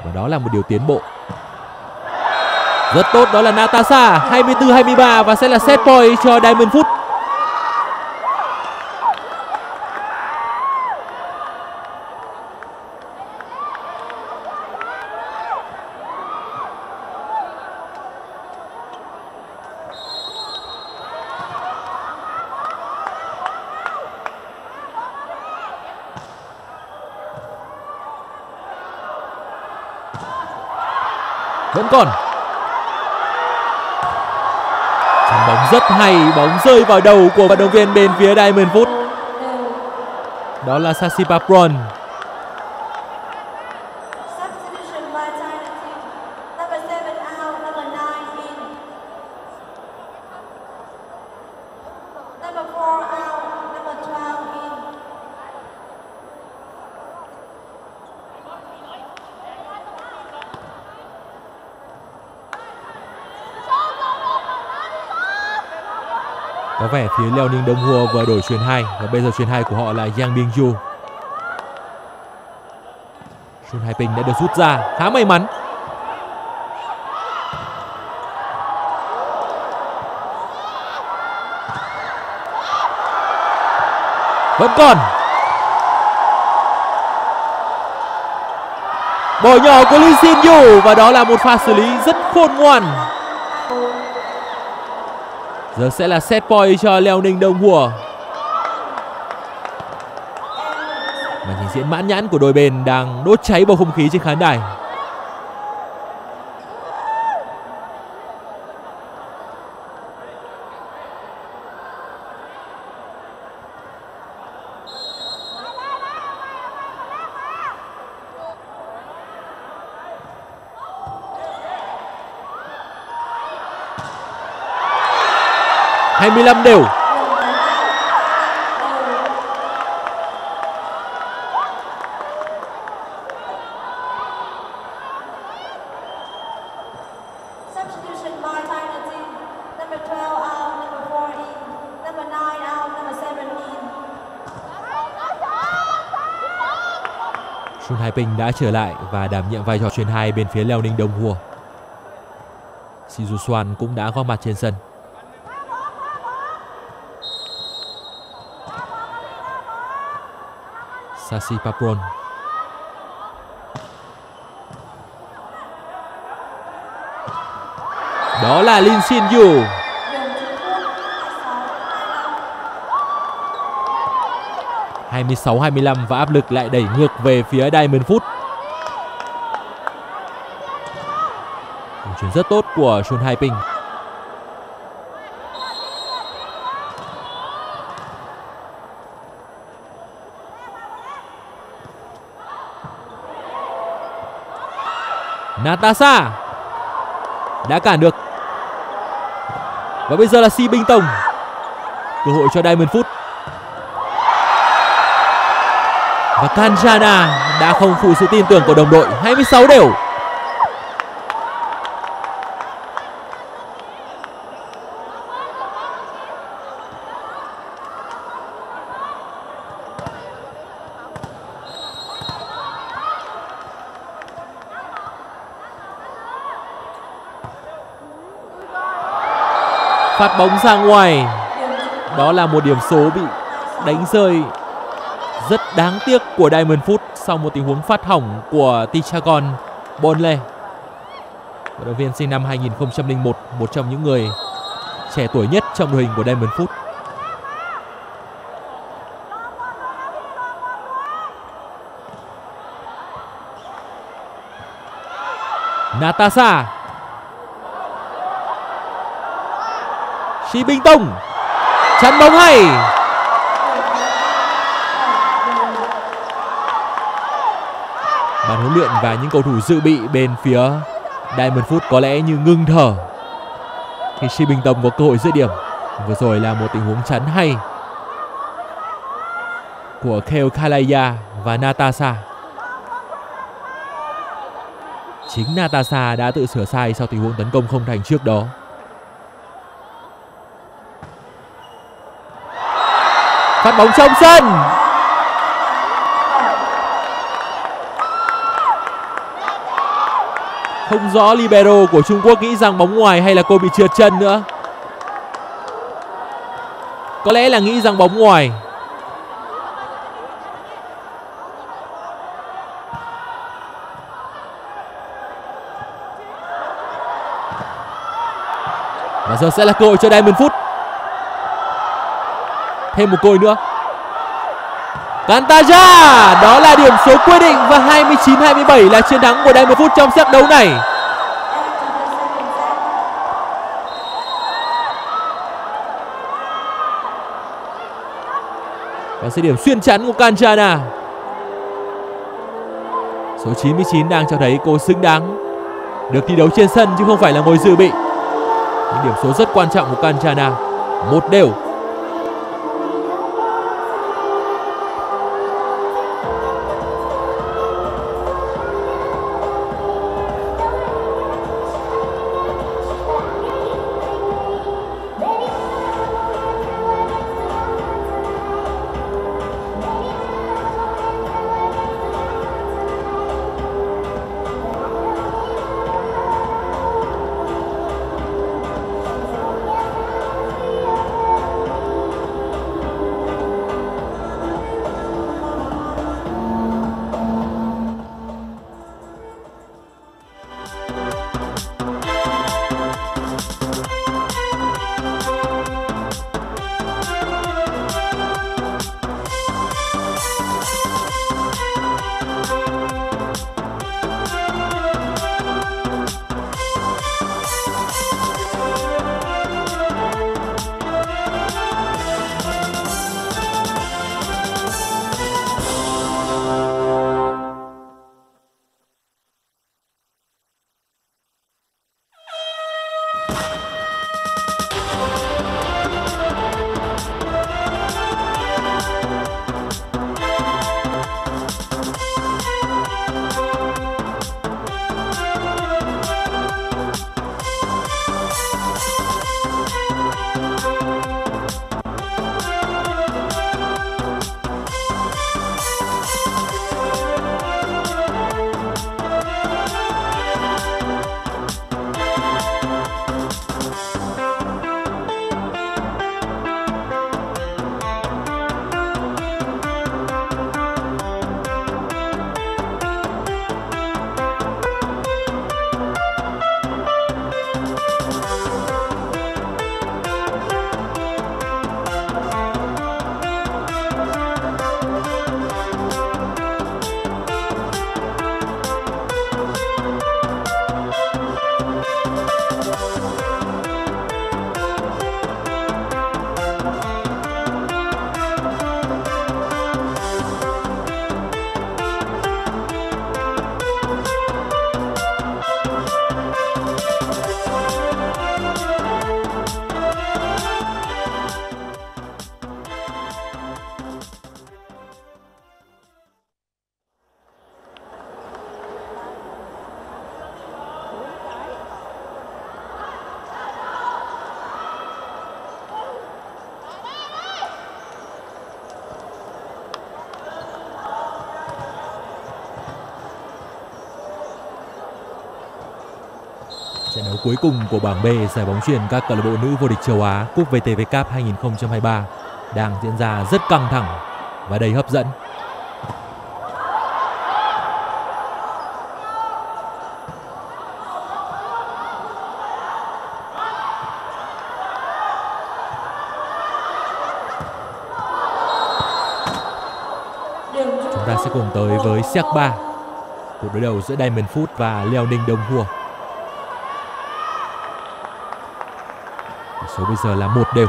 Và đó là một điều tiến bộ rất tốt, đó là Natasha 24-23 và sẽ là set point cho Diamond Foot. Vẫn còn rất hay, Bóng rơi vào đầu của vận động viên bên phía Diamond Foot. Đó là Sashi Papron Substitution by China team. Number 7 out, number 9 in. Number 4 out, number 12 in. Có vẻ phía Leo Ninh Đông Hua vừa đổi chuyền hai và bây giờ chuyền hai của họ là Yang Bingju. Sun Hai Ping đã được rút ra, khá may mắn. Vẫn còn. Bỏ nhỏ của Lee Sin Yu và đó là một pha xử lý rất khôn ngoan. Giờ sẽ là set point cho Leo Ninh Đông Hùa. Màn trình diễn mãn nhãn của đôi bên đang đốt cháy bầu không khí trên khán đài. hai mươi lăm đều Substitution by China team. Number 12 out, number 4 in. Number 9 out, number 7 in. Sun Hai Ping đã trở lại và đảm nhiệm vai trò chuyền hai bên phía Leo Ninh Đông Hùa. Shizu Swan cũng đã có mặt trên sân. Sasi Papron Đó là Lin Xin Yu hai mươi sáu 26. 26-25 và áp lực lại đẩy ngược về phía Diamond Foot. Chuyển rất tốt của Sun Hai Ping. Natasha đã cản được. Và bây giờ là Si Binh Tông cơ hội cho Diamond Foot. Và Kanjana đã không phụ sự tin tưởng của đồng đội. 26 đều. Phát bóng ra ngoài đó là một điểm số bị đánh rơi rất đáng tiếc của Diamond Foot sau một tình huống phát hỏng của Tichagon Bonle. Vận động viên sinh năm 2001, một trong những người trẻ tuổi nhất trong đội hình của Diamond Foot. Natasha Shi Bình Tông. Chắn bóng hay. Ban huấn luyện và những cầu thủ dự bị bên phía Diamond Foot có lẽ như ngưng thở. Khi Shi Bình Tông có cơ hội dứt điểm, vừa rồi là một tình huống chắn hay của Keo Kalaya và Natasha. Chính Natasha đã tự sửa sai sau tình huống tấn công không thành trước đó. Phát bóng trong sân. Không rõ libero của Trung Quốc nghĩ rằng bóng ngoài hay là cô bị trượt chân nữa. Có lẽ là nghĩ rằng bóng ngoài. Và giờ sẽ là cơ hội cho Diamond Foot. Thêm một côi nữa. Cantaja, đó là điểm số quyết định và 29-27 là chiến thắng của đây một phút trong set đấu này. Và sẽ điểm xuyên chắn của Kanchana. Số 99 đang cho thấy cô xứng đáng được thi đấu trên sân chứ không phải là ngồi dự bị. Những điểm số rất quan trọng của Kanchana. Một đều cùng của bảng B giải bóng chuyền các câu lạc bộ nữ vô địch châu Á Cúp VTV Cup 2023 đang diễn ra rất căng thẳng và đầy hấp dẫn. Chúng ta sẽ cùng tới với set 3 cuộc đối đầu giữa Diamond Food và Liao Ninh Đông Hua. Tỷ số bây giờ là một đều.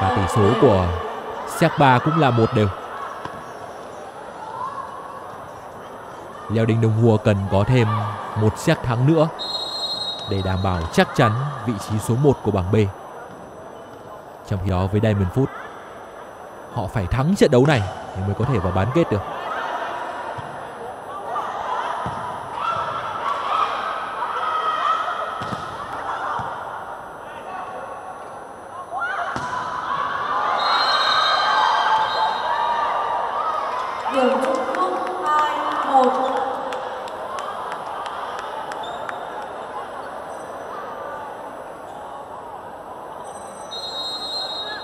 Và tỷ số của set 3 cũng là một đều. Leo Đinh Đông Hua cần có thêm một xét thắng nữa để đảm bảo chắc chắn vị trí số 1 của bảng B. Trong khi đó với Diamond Foot họ phải thắng trận đấu này thì mới có thể vào bán kết được. Điểm Trung Quốc 2-1.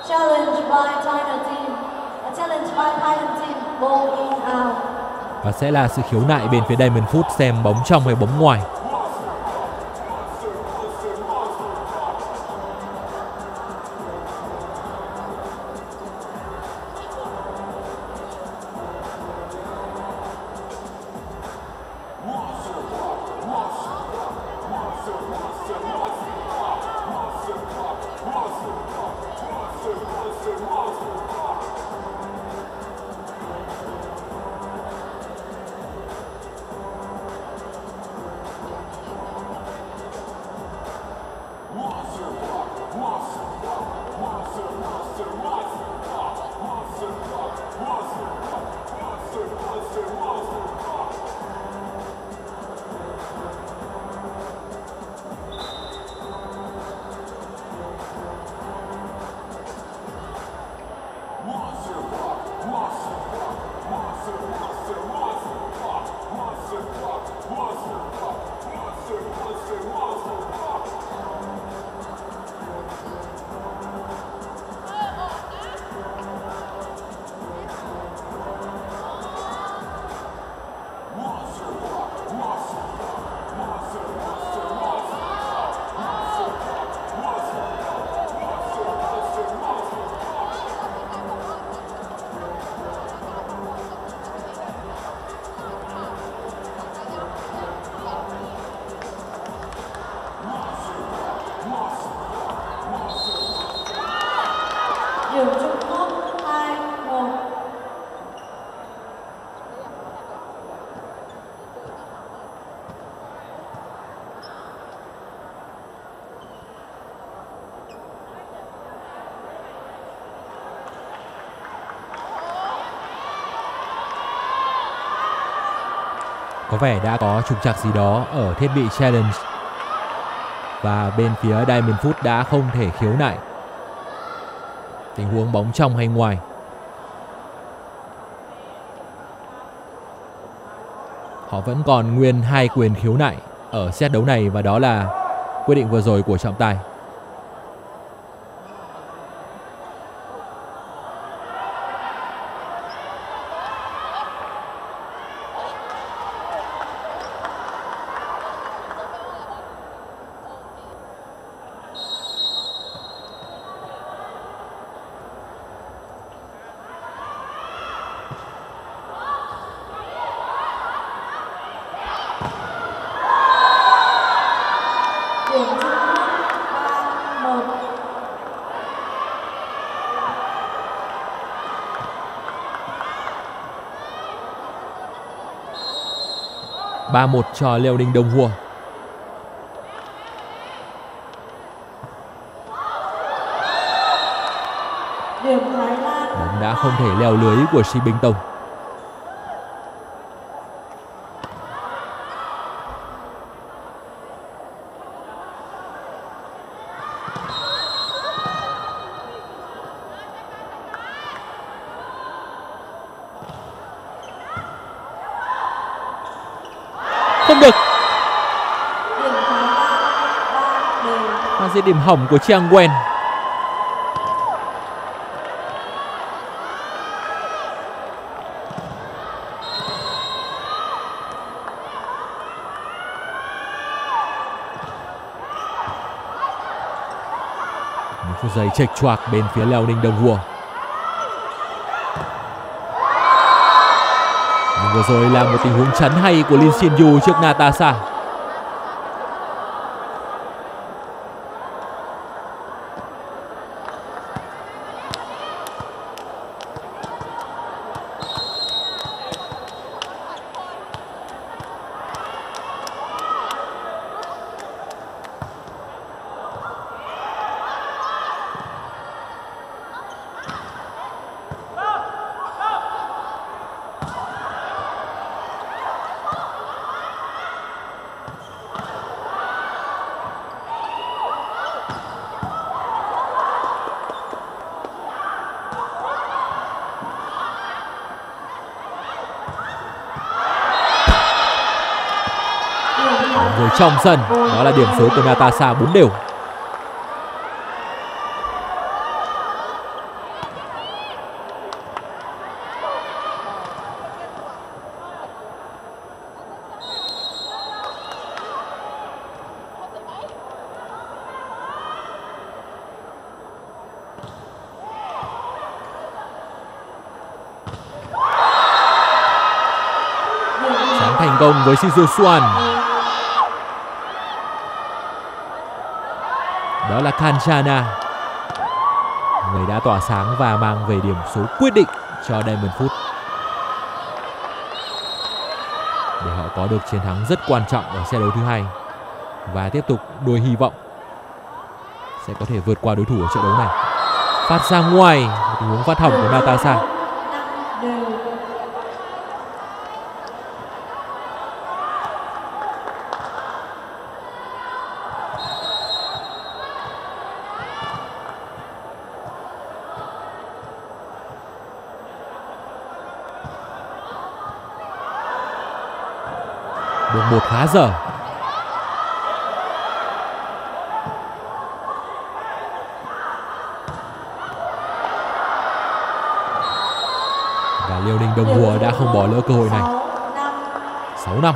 Challenge by China team. A challenge by Thailand team. Ball in out. Và sẽ là sự khiếu nại bên phía Diamond Foot xem bóng trong hay bóng ngoài. Vẻ đã có trục trặc gì đó ở thiết bị challenge. Và bên phía Diamond Foot đã không thể khiếu nại. Tình huống bóng trong hay ngoài. Họ vẫn còn nguyên hai quyền khiếu nại ở set đấu này và đó là quyết định vừa rồi của trọng tài. 3-1 cho Liêu Ninh Đồng Hùa. Bóng đã không thể leo lưới của Si Bình Tông. Không được, Điểm Thái Lan 3 đều. pha giết điểm hỏng của Chiang Wen. Một phút giây chệch choạc bên phía Leo Ninh Đông Hùa. Vừa rồi là một tình huống chắn hay của Lin Xin Yu trước Natasha. Trong sân, đó là điểm số của Natasha 4 đều. Sáng thành công với Shizu Swan. Đó là Kanchana. Người đã tỏa sáng và mang về điểm số quyết định cho Diamond Foot Để họ có được chiến thắng rất quan trọng ở xe đấu thứ hai và tiếp tục nuôi hy vọng sẽ có thể vượt qua đối thủ ở trận đấu này. Phát ra ngoài, tình huống phát hỏng của Natasha. năm đều Đường dở. Và Liêu Ninh Đồng Hùa đã không bỏ lỡ cơ hội này. 6 năm.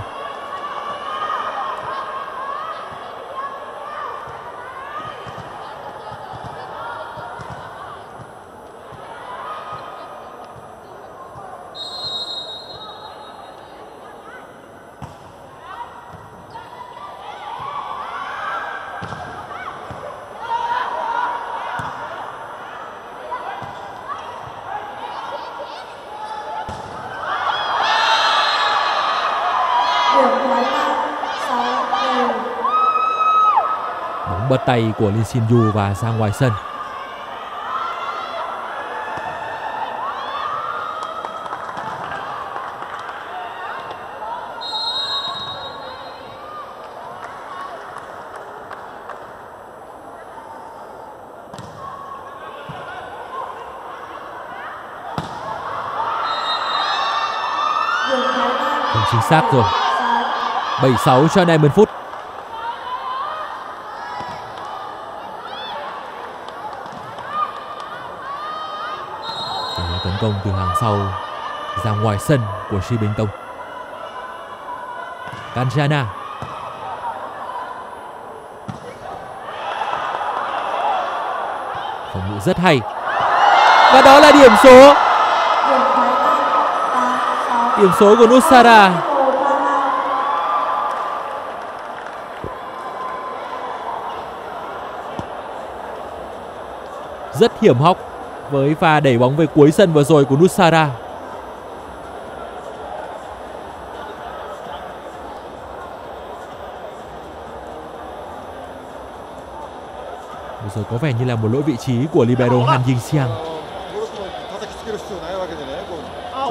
Bật tay của Lee Xin Yu và ra ngoài sân. Không chính xác rồi. 7-6 cho Diamond Foot Tình huống tấn công từ hàng sau, ra ngoài sân của Shi Bình Tông. Kanjana. Phòng ngự rất hay. Và đó là điểm số. điểm số của Nusara. Rất hiểm hóc với pha đẩy bóng về cuối sân vừa rồi của Nusara. Vừa rồi có vẻ như là một lỗi vị trí của libero Han Jing Xiang.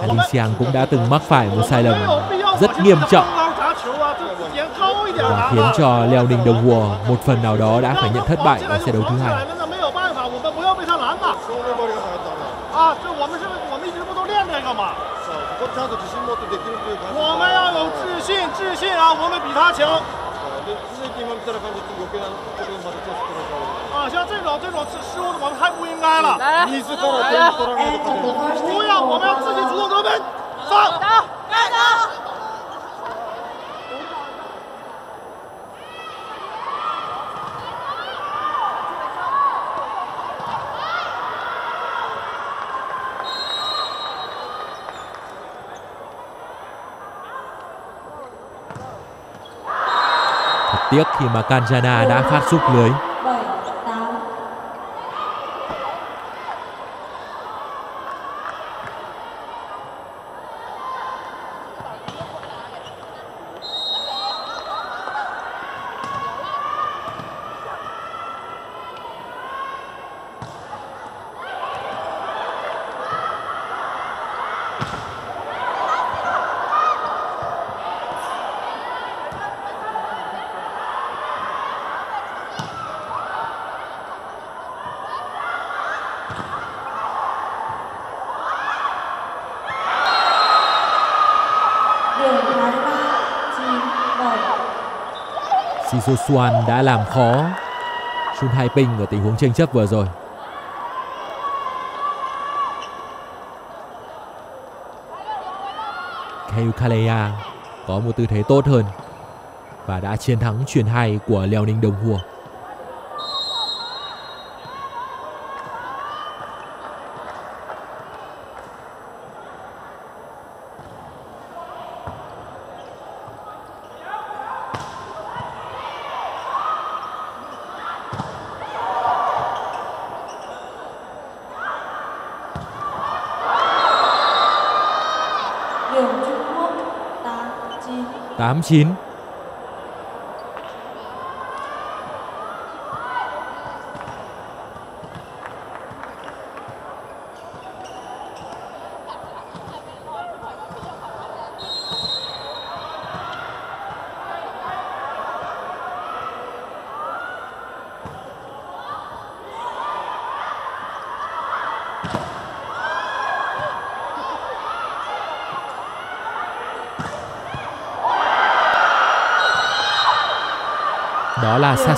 Han Jing Xiang cũng đã từng mắc phải một sai lầm rất nghiêm trọng, và khiến cho Leo Đình Đồng Hùa một phần nào đó đã phải nhận thất bại ở trận đấu thứ hai. 我们要有自信，自信啊，我们比他強。で続いて今みたいな感じで余計なことでまた調子取られちゃう啊，像这种这种失误，我们太不应该了。自ら点取らない and と勝て the ない first 不要，我们要自己主动得分。上， Tiếc khi mà Canjana đã phát sút lưới. Jisoo Swan đã làm khó Sun Hai Ping ở tình huống tranh chấp vừa rồi. Keu Kalea có một tư thế tốt hơn và đã chiến thắng chuyền hay của Leo Ninh Đồng Hùa. Điểm Trung Quốc 89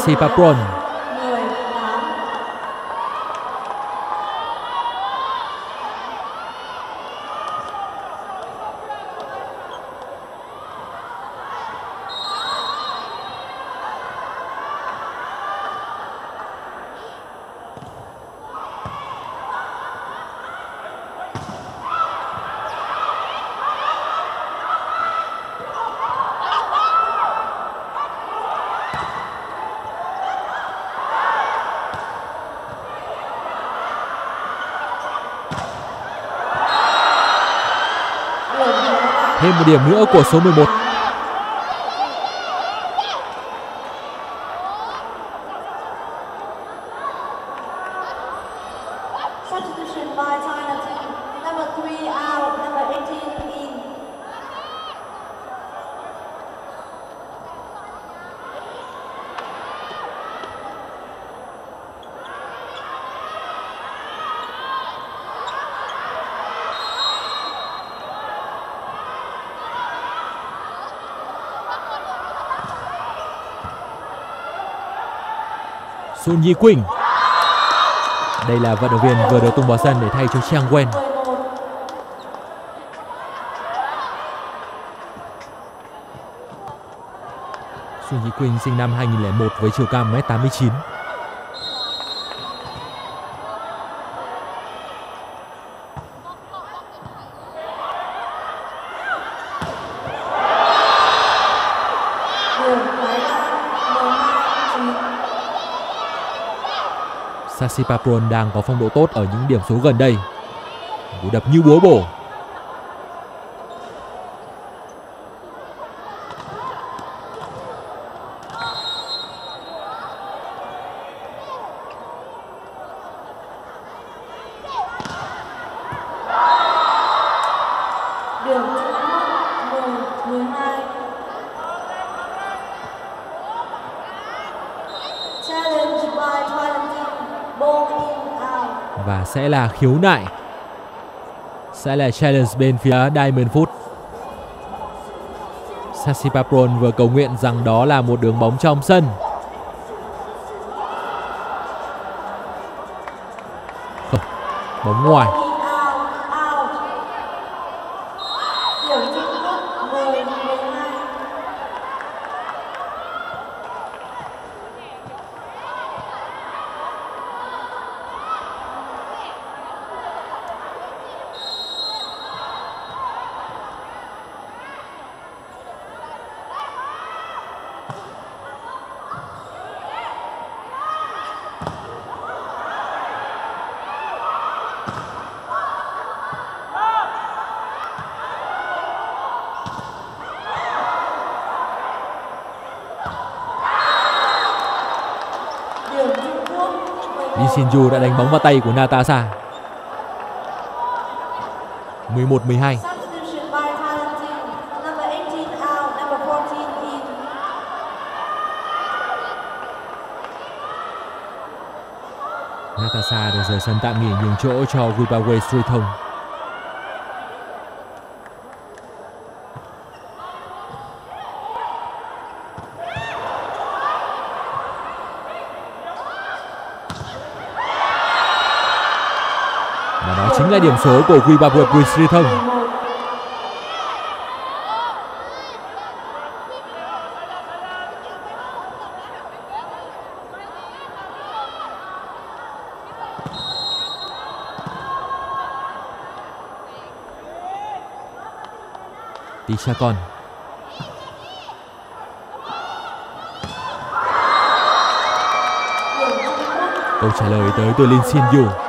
8-9 Đó là Sasi Papron. 18. Điểm Thái Thêm một điểm nữa của số 11. Substitution by China team. Number 3 out, number 18 in. Sun Yi Quỳnh. Đây là vận động viên vừa được tung vào sân để thay cho Chang Wen. Sun Yi Quỳnh sinh năm 2001 với chiều cao 1m89. Sasi đang có phong độ tốt ở những điểm số gần đây. Cú đập như búa bổ. Điểm Trung Quốc 10 12. Challenge by Thailand team. Ball in out và khiếu nại. Sẽ là challenge bên phía Diamond Foot. Sassi Papron vừa cầu nguyện rằng đó là một đường bóng trong sân. Không, bóng ngoài. In out, out. Điểm Trung Quốc 10 12. Điểm Trung Quốc Minju đã đánh bóng vào tay của Natasha. 11-12. Natasha được rời sân tạm nghỉ nhường chỗ cho Wibawe Sritong. Cuối là điểm số của Zimbabwe Prisri Thông. Tí cha con Câu trả lời tới từ Lin Xin Yu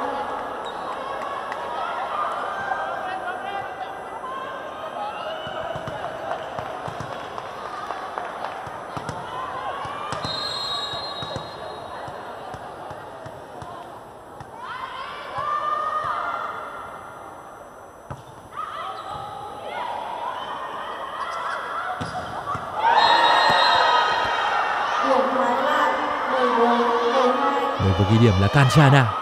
了，干亲爱的。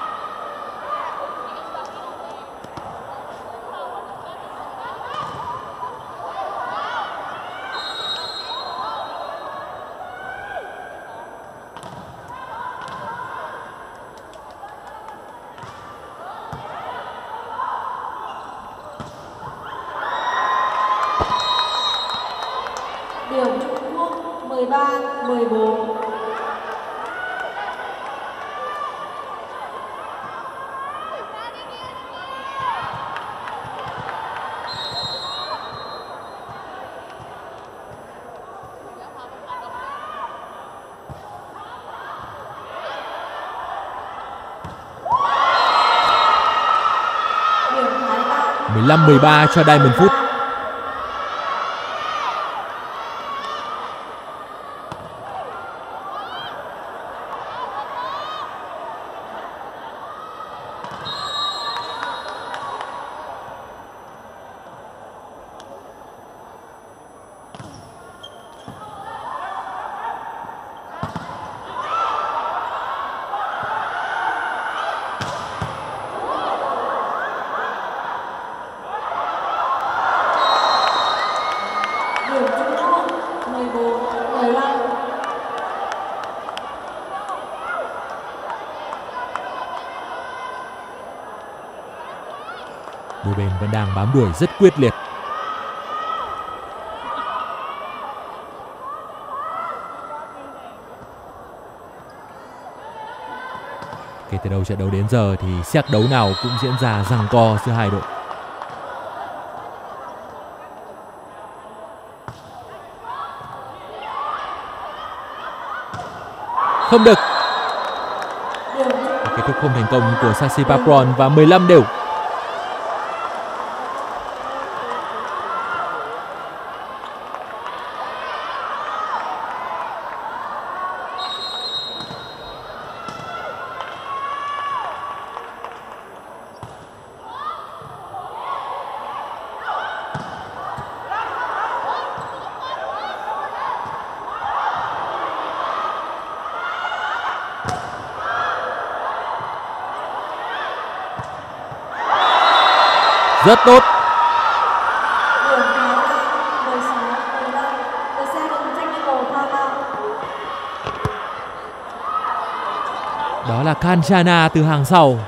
13 cho Diamond Foot. đang bám đuổi rất quyết liệt. Kể từ đầu trận đấu đến giờ thì xét đấu nào cũng diễn ra răng co giữa hai đội. Không được. Kết thúc không thành công của Sasi Papron và 15 đều. rất tốt. Đó là Kanchana từ hàng sau.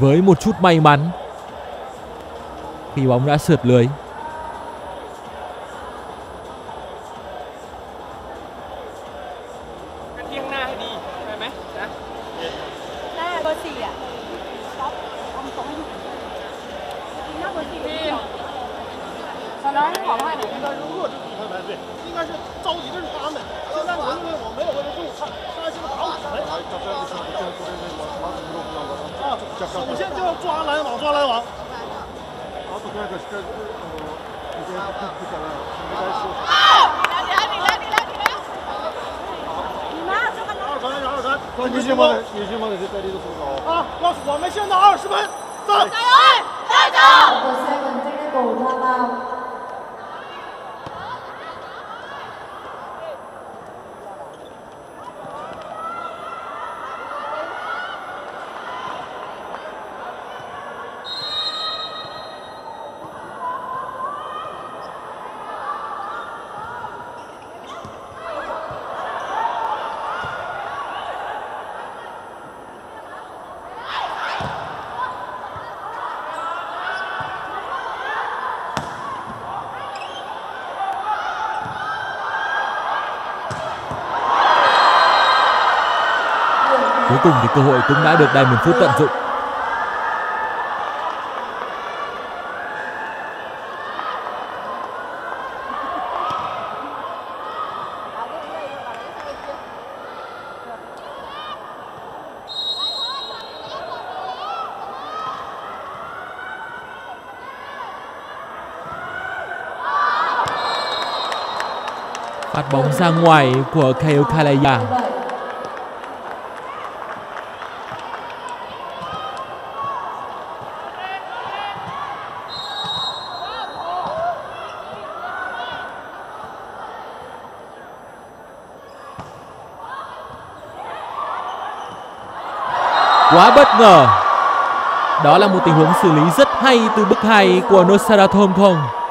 Với một chút may mắn, khi bóng đã sượt lưới. Cùng thì cơ hội cũng đã được Diamond Foot tận dụng. Phát bóng ra ngoài của Kyle Kalaya. Quá bất ngờ. Đó là một tình huống xử lý rất hay từ bức hay của Nosarato không.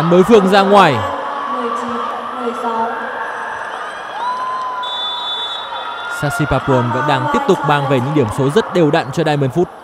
Chắn đối phương ra ngoài. 19, 16. Vẫn đang tiếp tục mang về những điểm số rất đều đặn cho Diamond Foot.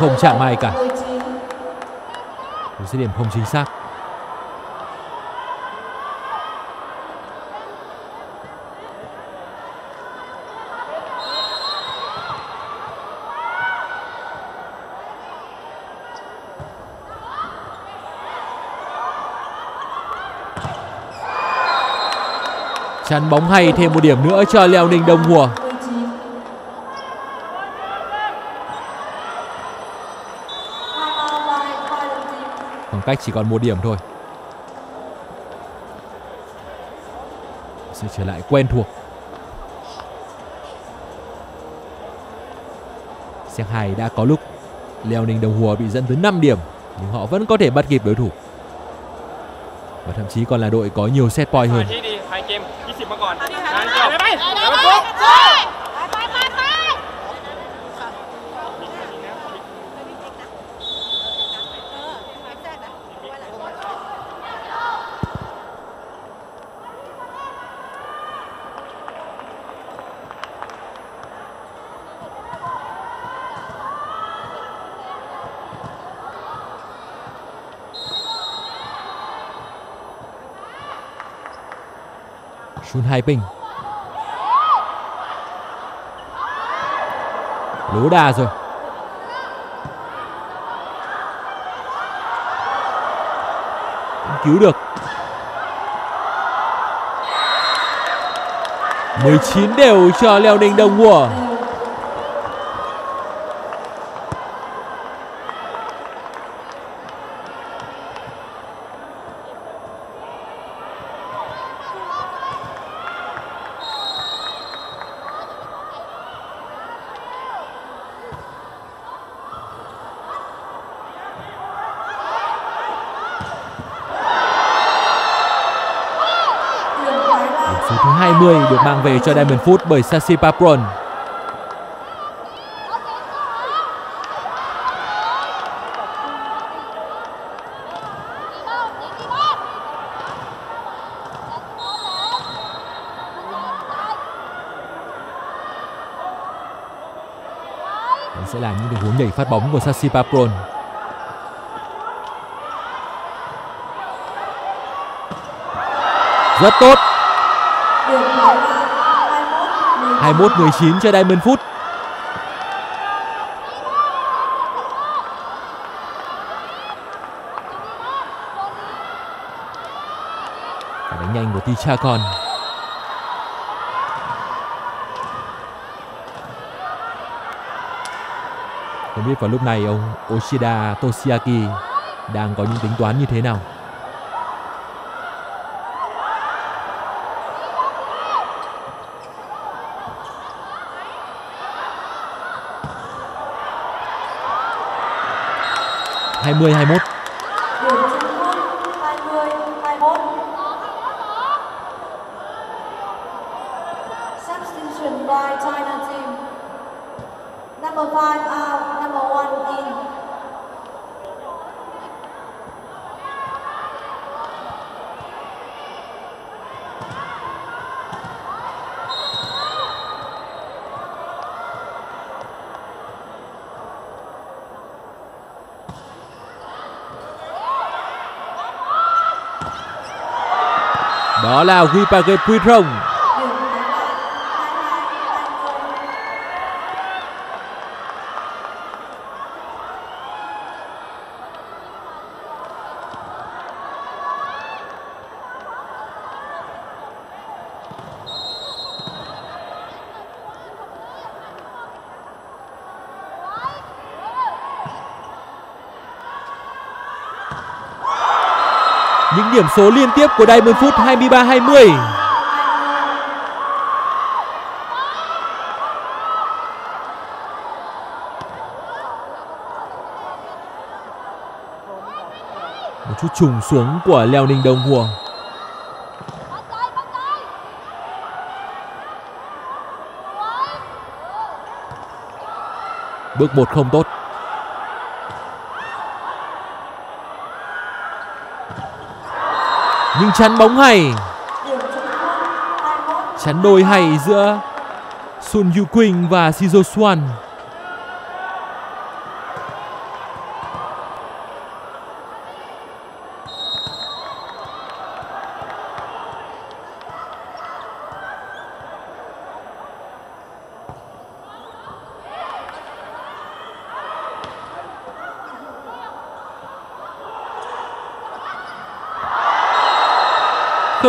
Không chạm ai cả. Một dứt điểm không chính xác. Chắn bóng hay thêm một điểm nữa cho Leo Ninh Đông Hùa. Cách chỉ còn một điểm thôi. Sự trở lại quen thuộc. Xét hai đã có lúc Leo Ninh Đồng Hùa bị dẫn tới 5 điểm nhưng họ vẫn có thể bắt kịp đối thủ. Và thậm chí còn là đội có nhiều set point hơn. Sun Hai Ping. Lố đà rồi. Cũng cứu được. 19 đều cho Leo Ninh Đông Hùa. Điểm số thứ 20 được mang về cho Diamond Foot bởi Sasi Papron. sẽ là những tình huống nhảy phát bóng của Sasi Papron. Rất tốt. Điểm Thái Lan 21 19 cho Diamond Foot. Phản đánh nhanh của Tichakon. Không biết vào lúc này ông Oshida Toshiaki đang có những tính toán như thế nào. hai mươi hai mốt Điểm Trung Quốc 20 21 Substitution by China team. Number 5 out, uh, number 1 in đó là Wipage Puitrong điểm số liên tiếp của Diamond Foot 23-20 một chút trùng xuống của Leo Ninh Đông Hùa. Bước một không tốt. Nhưng chắn bóng hay. Chắn đôi hay giữa Sun Yu Quỳnh và Shizo Swan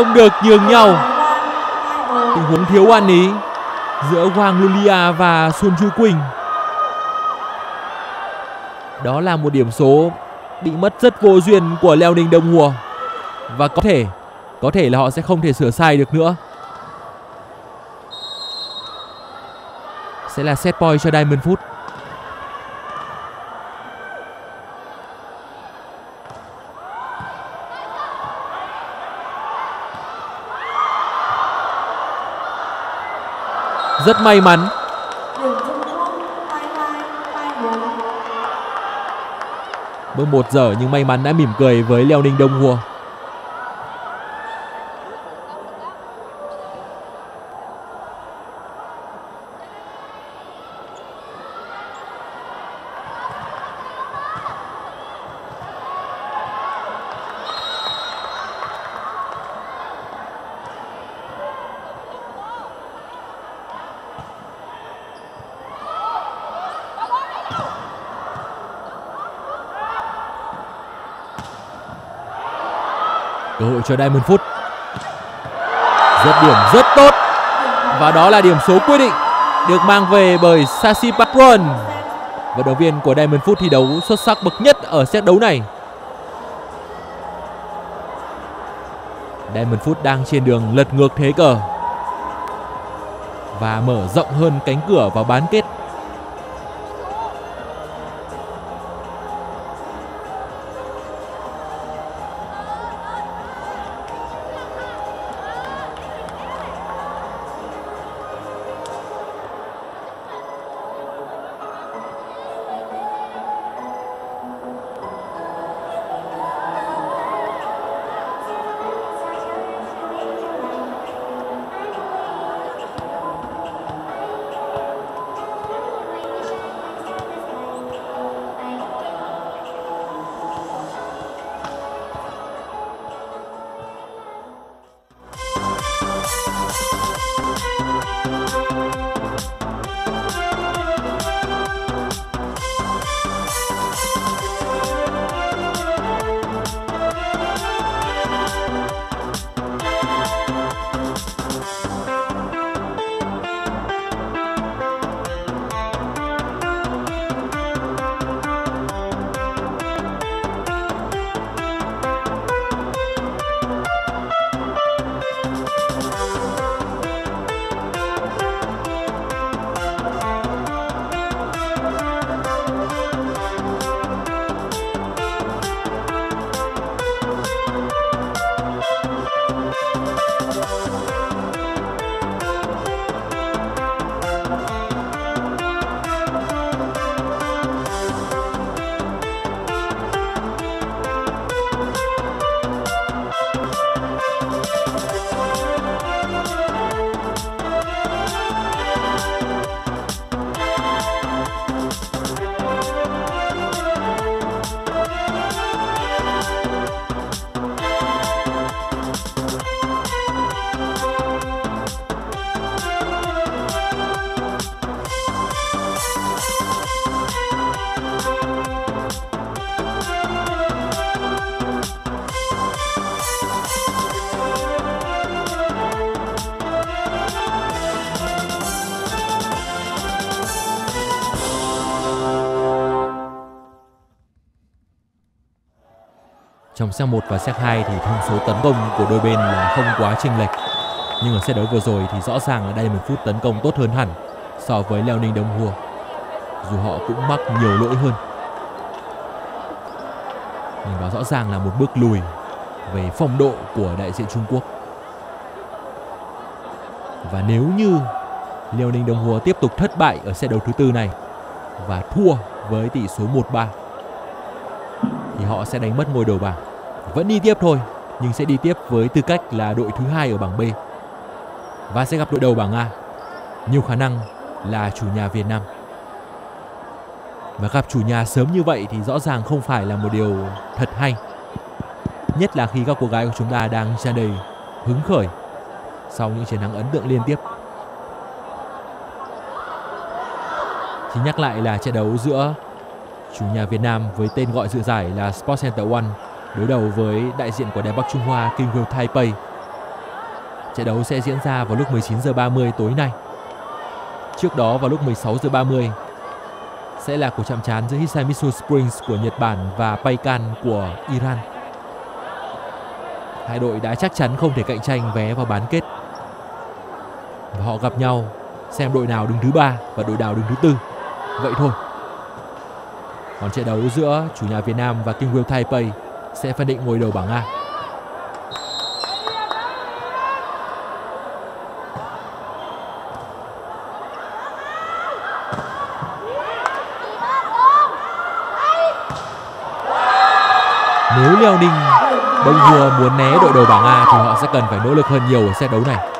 không được nhường nhau tình huống thiếu ăn ý giữa Hoàng Lulia và Xuân Chu Quỳnh. Đó là một điểm số bị mất rất vô duyên của Leo Ninh Đông Hùa và có thể có thể là họ sẽ không thể sửa sai được nữa. Sẽ là set point cho Diamond Foot. Rất may mắn. Điểm Trung Quốc 22 24 Bước một giờ nhưng may mắn đã mỉm cười với Leo Ninh Đông Hùa. Cơ hội cho Diamond Foot. Rất điểm rất tốt và đó là điểm số quyết định được mang về bởi Sasi Patron. Vận động viên của Diamond Foot thi đấu xuất sắc bậc nhất ở set đấu này. Diamond Foot đang trên đường lật ngược thế cờ và mở rộng hơn cánh cửa vào bán kết. Trong set 1 và set 2 thì thông số tấn công của đôi bên là không quá chênh lệch. Nhưng ở set đấu vừa rồi thì rõ ràng là một phút tấn công tốt hơn hẳn so với Leo Ninh Đông Hùa. Dù họ cũng mắc nhiều lỗi hơn. Nhưng đó rõ ràng là một bước lùi về phong độ của đại diện Trung Quốc. Và nếu như Liêu Ninh Đông Hùa tiếp tục thất bại ở set đấu thứ tư này và thua với tỷ số 1-3 thì họ sẽ đánh mất ngôi đầu bảng. Vẫn đi tiếp thôi, nhưng sẽ đi tiếp với tư cách là đội thứ hai ở bảng B và sẽ gặp đội đầu bảng A. Nhiều khả năng là chủ nhà Việt Nam. Và gặp chủ nhà sớm như vậy thì rõ ràng không phải là một điều thật hay. Nhất là khi các cô gái của chúng ta đang tràn đầy hứng khởi sau những chiến thắng ấn tượng liên tiếp. thì nhắc lại là trận đấu giữa chủ nhà Việt Nam với tên gọi dự giải là Sports Center One đối đầu với đại diện của Đài Bắc Trung Hoa Kingwell Taipei. Trận đấu sẽ diễn ra vào lúc 19 giờ 30 tối nay. Trước đó, vào lúc 16 giờ 30 sẽ là cuộc chạm trán giữa Hisamitsu Springs của Nhật Bản và Paikan của Iran. Hai đội đã chắc chắn không thể cạnh tranh vé vào bán kết. Và họ gặp nhau, xem đội nào đứng thứ ba và đội nào đứng thứ tư. Vậy thôi. Còn trận đấu giữa chủ nhà Việt Nam và Kingwell Taipei sẽ phân định ngôi đầu bảng A. Nếu Leo Ninh Đông Hùa muốn né đội đầu bảng A thì họ sẽ cần phải nỗ lực hơn nhiều ở set đấu này.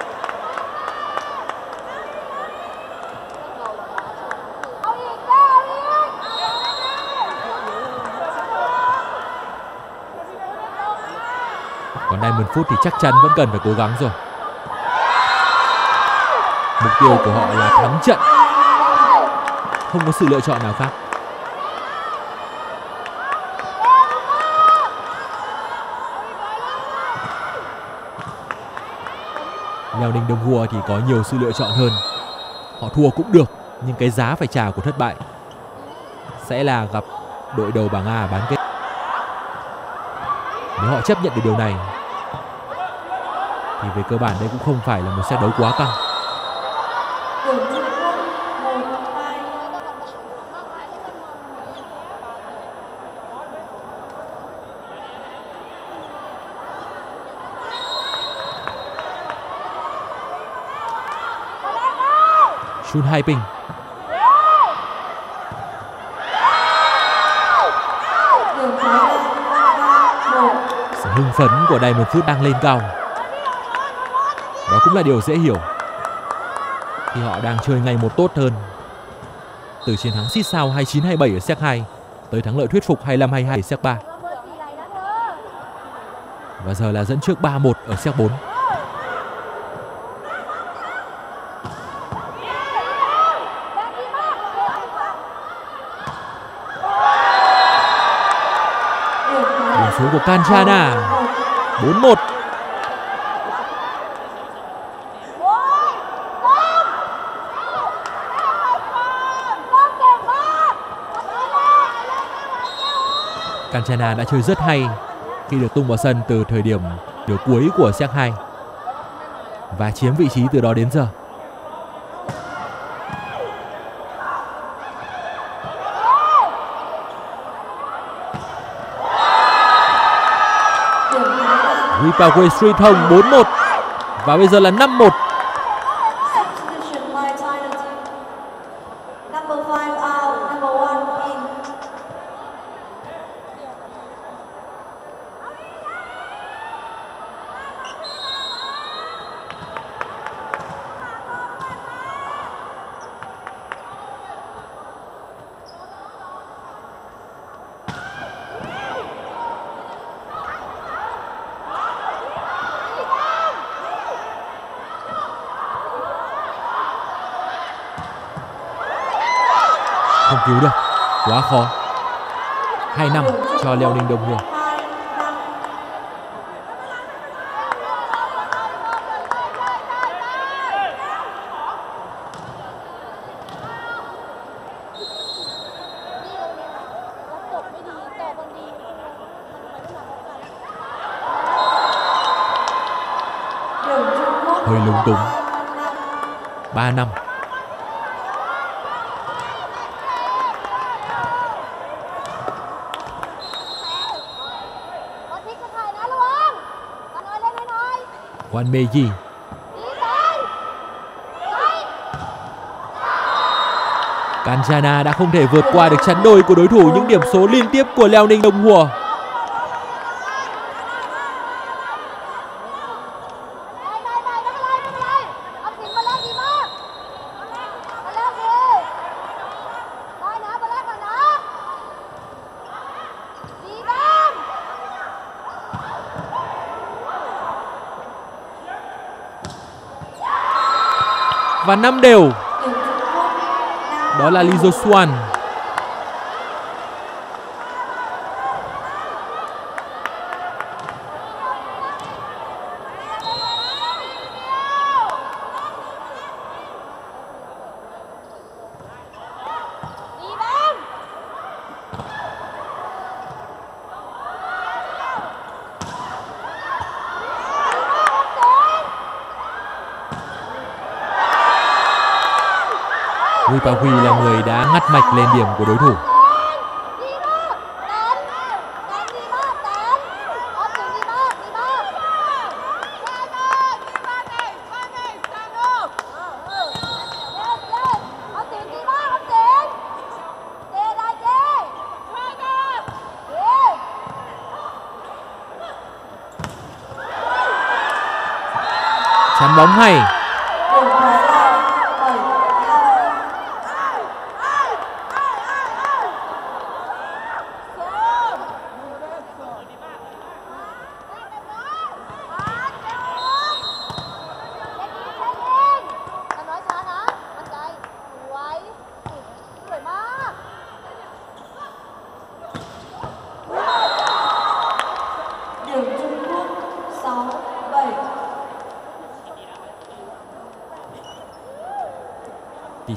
Phút thì chắc chắn vẫn cần phải cố gắng rồi. Mục tiêu của họ là thắng trận. Không có sự lựa chọn nào khác. Leo Ninh Đông Hùa thì có nhiều sự lựa chọn hơn. Họ thua cũng được, nhưng cái giá phải trả của thất bại sẽ là gặp đội đầu bảng A bán kết. Nếu họ chấp nhận được điều này thì về cơ bản đây cũng không phải là một set đấu quá căng. Chun Hai Ping sự hưng phấn của đài một phút đang lên cao. Đó cũng là điều dễ hiểu khi họ đang chơi ngày một tốt hơn. Từ chiến thắng xít sao 29-27 ở set 2 tới thắng lợi thuyết phục 25-22 ở set 3. Và giờ là dẫn trước 3-1 ở set 4. Điểm số của Kanchana 4-1. Canchana đã chơi rất hay khi được tung vào sân từ thời điểm nửa cuối của set 2 và chiếm vị trí từ đó đến giờ. Đường Street Hồng 4-1 và bây giờ là 5-1. cho Leo Ninh Đông Hương. hơi lung tung 3 năm Quan Meiji Canjana đã không thể vượt qua được chắn đôi của đối thủ những điểm số liên tiếp của Leo Ninh Đông Hùa. Năm đều đó là Lee Jo Swan. Huy Pa Huy là người đã ngắt mạch lên điểm của đối thủ.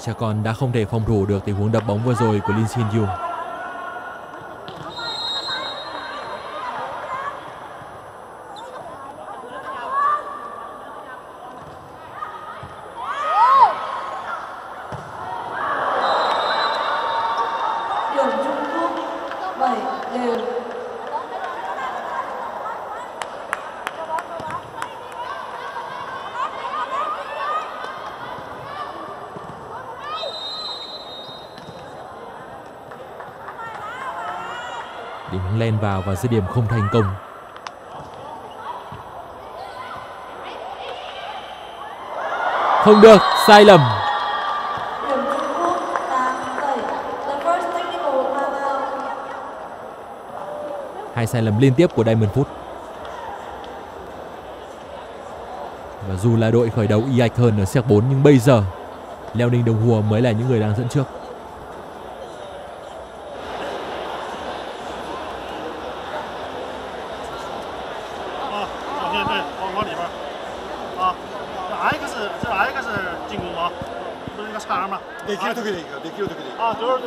Tichacon đã không thể phòng thủ được tình huống đập bóng vừa rồi của Lin Shin Yu. Điểm Trung Quốc 7 đều Điểm bóng len vào và dứt điểm không thành công. Không được, sai lầm. Hai sai lầm liên tiếp của Diamond Foot. Và dù là đội khởi đầu y ạch hơn ở set 4 nhưng bây giờ Leo Ninh Đồng Hùa mới là những người đang dẫn trước.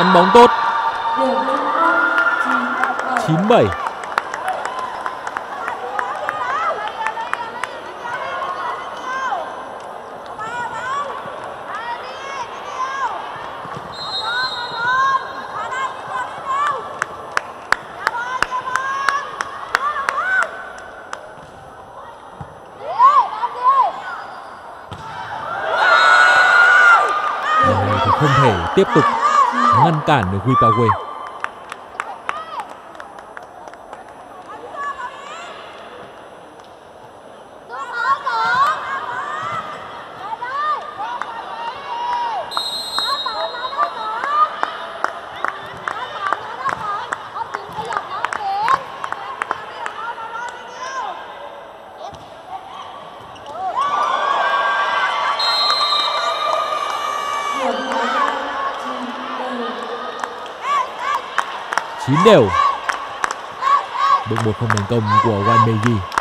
chắn bóng tốt. 97 tiếp tục ngăn cản được đều. Bước một không thành công của Wan Meiji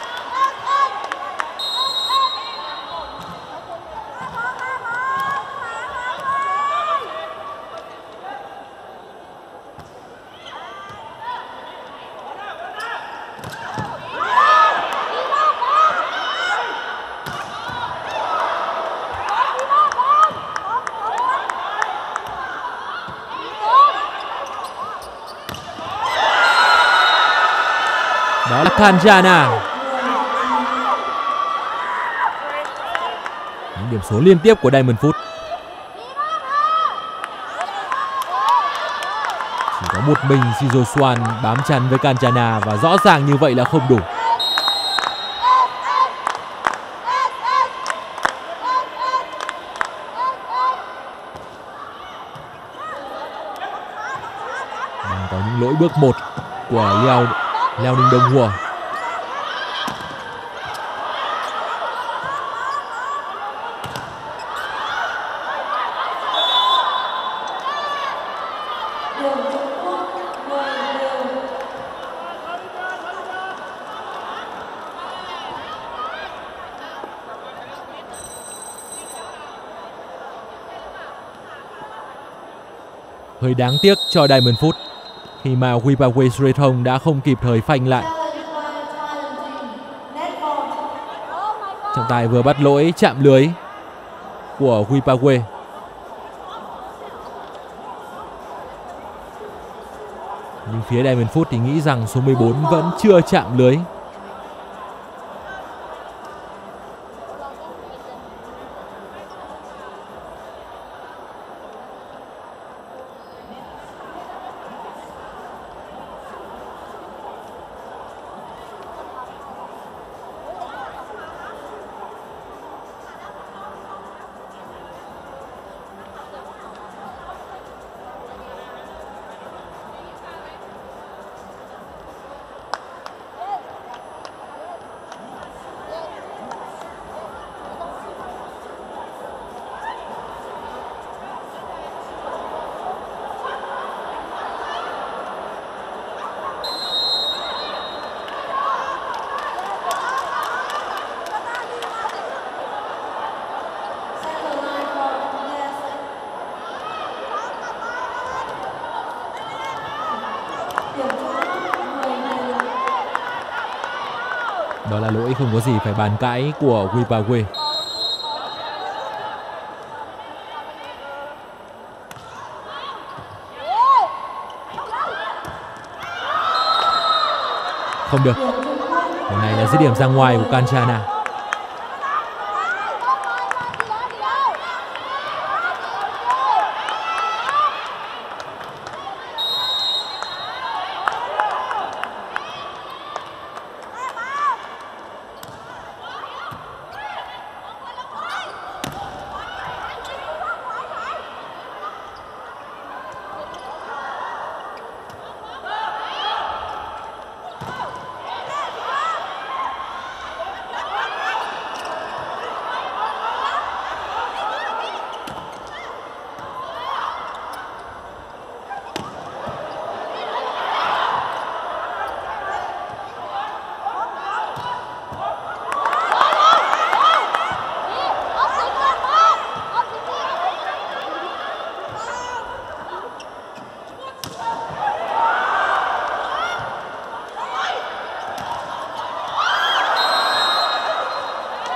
Kanjana những điểm số liên tiếp của Diamond Foot. chỉ có một mình Shizo Swan bám chắn với Kanjana và rõ ràng như vậy là không đủ. Đang có những lỗi bước một của Leo Leo Ninh Đông Hùa hơi đáng tiếc cho Diamond Foot, khi mà Wipawe Srethong đã không kịp thời phanh lại. Trọng tài vừa bắt lỗi chạm lưới của Wipawe nhưng phía Diamond Foot thì nghĩ rằng số 14 vẫn chưa chạm lưới. Có gì phải bàn cãi của Wipawe không được. Điều lần này là dứt điểm ra ngoài của Kanchana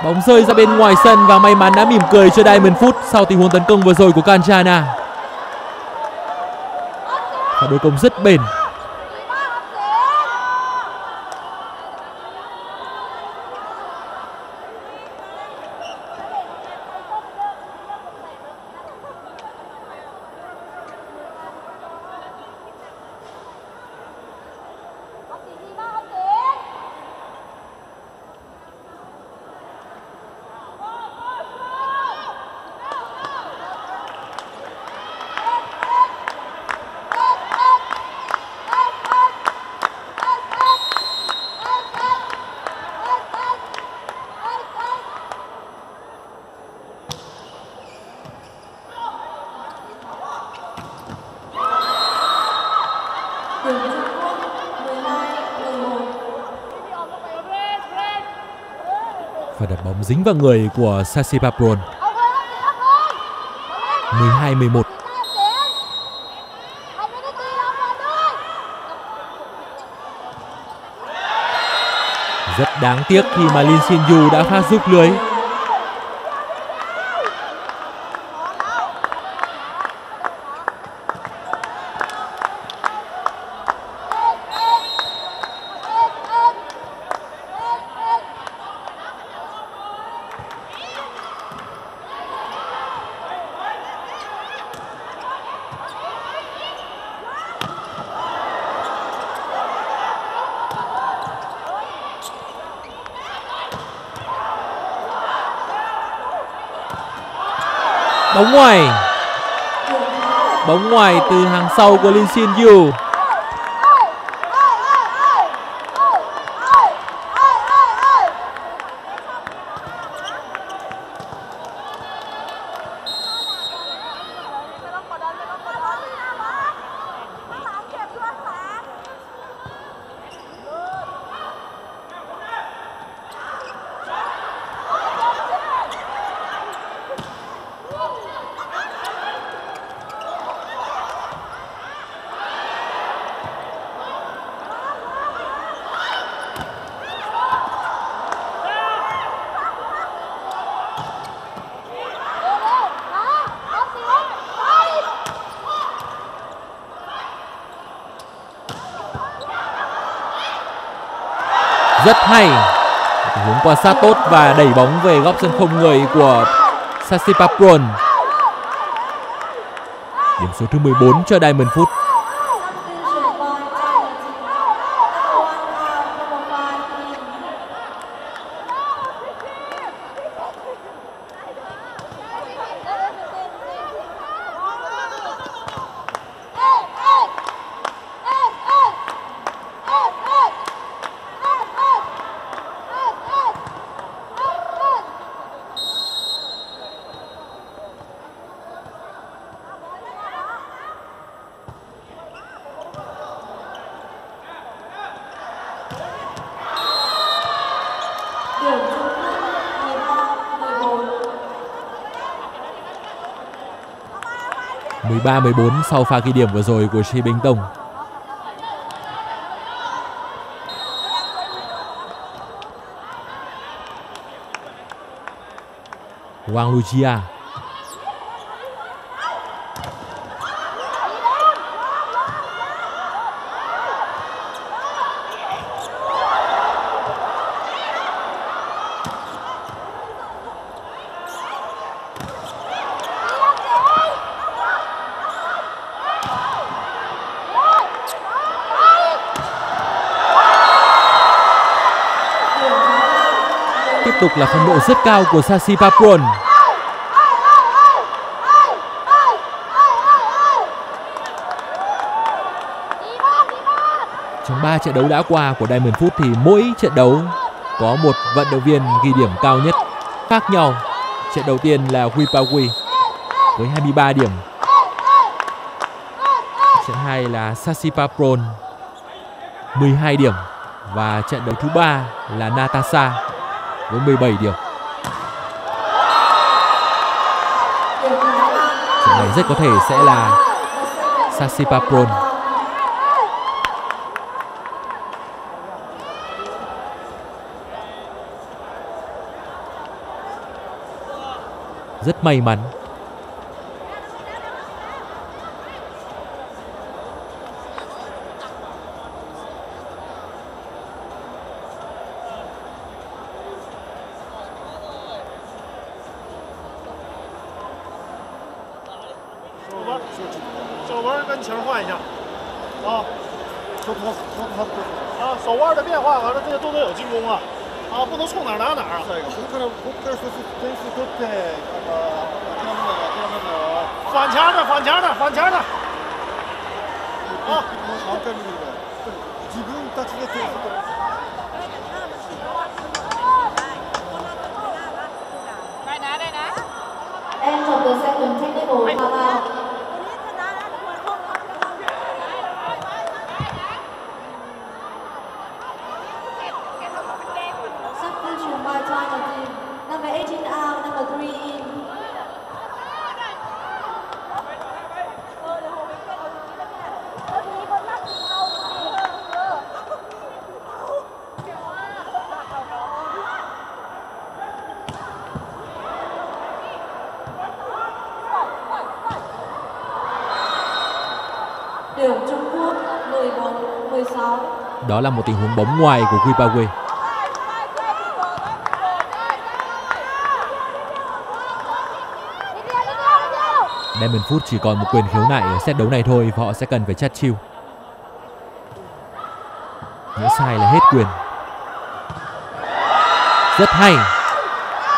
Bóng rơi ra bên ngoài sân và may mắn đã mỉm cười cho Diamond Foot sau tình huống tấn công vừa rồi của Kanchana. Và đối công rất bền. Dính vào người của Sasipapron. 12-11. Rất đáng tiếc khi mà Lin Xin Yu đã phát giúp lưới. Bóng ngoài. Bóng ngoài từ hàng sau của Lin Xin Yu. Rất hay. hướng quan sát tốt và đẩy bóng về góc sân không người của Sasipapron. Điểm số thứ 14 cho Diamond Foot. Substitution by China team. Number one out, number five in. Điểm chung kết 13 14. sau pha ghi điểm vừa rồi của Shi Bình Tông. Wang Lujia. Tiếp tục là phong độ rất cao của Sasi Papuan. Trong 3 trận đấu đã qua của Diamond Foot thì mỗi trận đấu có một vận động viên ghi điểm cao nhất khác nhau. Trận đầu tiên là Wipawi với 23 điểm. Trận 2 là Sasipapron 12 điểm và trận đấu thứ ba là Natasha với 17 điểm. Trận này rất có thể sẽ là Sasipapron. Rất may mắn Đó là một tình huống bóng ngoài của Guipague. Diamond Foot chỉ còn một quyền khiếu nại ở set đấu này thôi, và họ sẽ cần phải chắt chiêu. Nếu sai là hết quyền. Rất hay.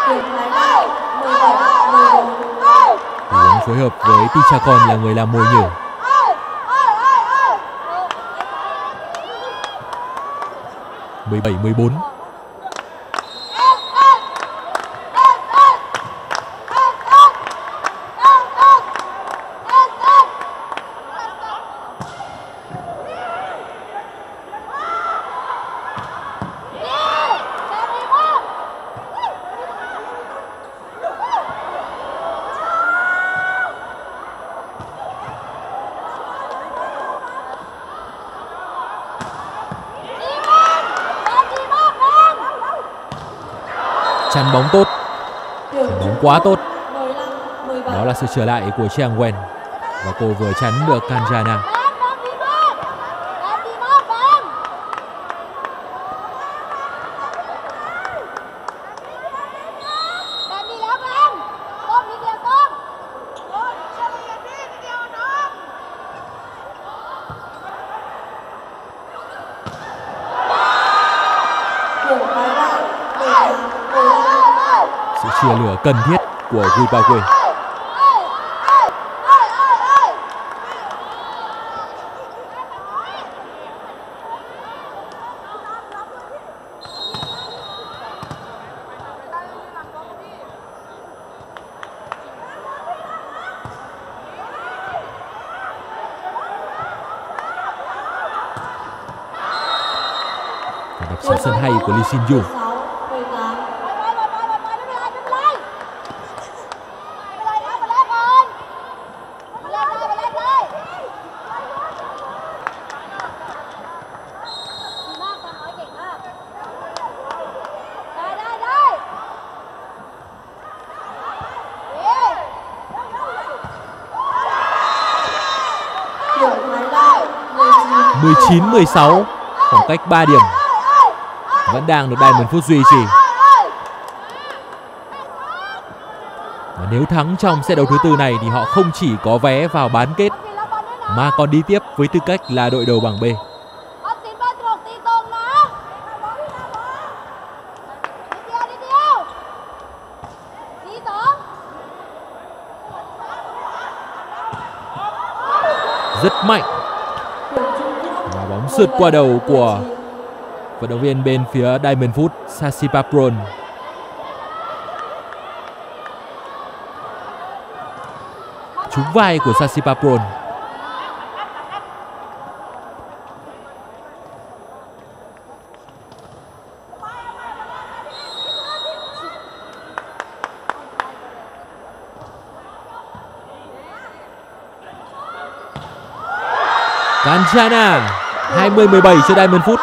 Điểm Thái Lan 17 14. Tình huống phối hợp với Tichakon là người làm mồi nhử. 17-14 quá tốt. Đó là sự trở lại của Chiang Wen. Và cô vừa chắn được Kanjana. Sự chia lửa cần thiết của Zimbabwe. Đập sân hay của Lee Sin Yu 16 18. Điểm Thái Lan 16, khoảng cách 3 điểm. Vẫn đang được Diamond Phút duy trì. Và nếu thắng trong set đấu thứ tư này thì họ không chỉ có vé vào bán kết mà còn đi tiếp với tư cách là đội đầu bảng B. sượt qua đầu của vận động viên bên phía Diamond Foot Sasipa Pron. Trúng vai của Sasipa Pron. Kanchana 20 17 chưa đầy 10 phút.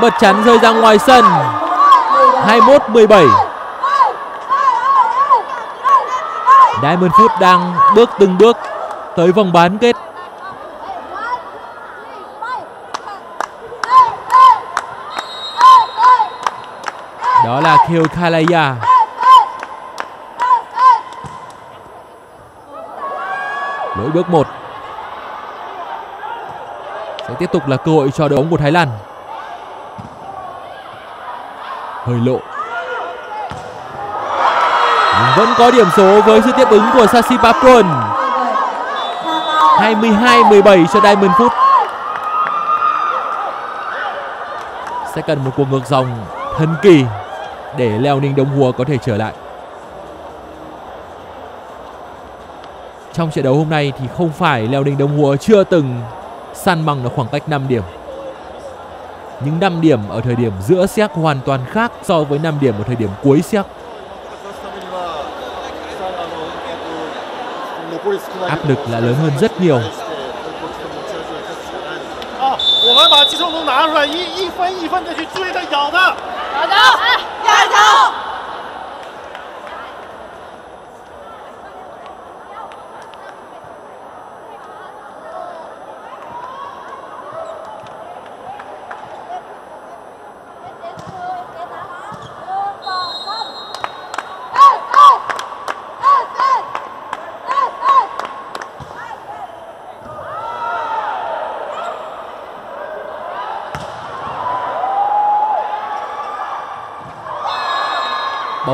Bóng bật chắn rơi ra ngoài sân. 21-17 Diamond Foot đang bước từng bước tới vòng bán kết. Đó là Keo Kalaya. Lỗi bước 1 sẽ tiếp tục là cơ hội cho đội bóng của Thái Lan hơi lộ. Vẫn có điểm số với sự tiếp ứng của Sasipapron 22-17 cho Diamond Foot. Sẽ cần một cuộc ngược dòng thần kỳ để Leo Ninh Đông Hùa có thể trở lại. Trong trận đấu hôm nay thì không phải Leo Ninh Đông Hùa chưa từng san bằng được khoảng cách 5 điểm những 5 điểm ở thời điểm giữa xét hoàn toàn khác so với 5 điểm ở thời điểm cuối xét. Áp lực là lớn hơn rất nhiều. À,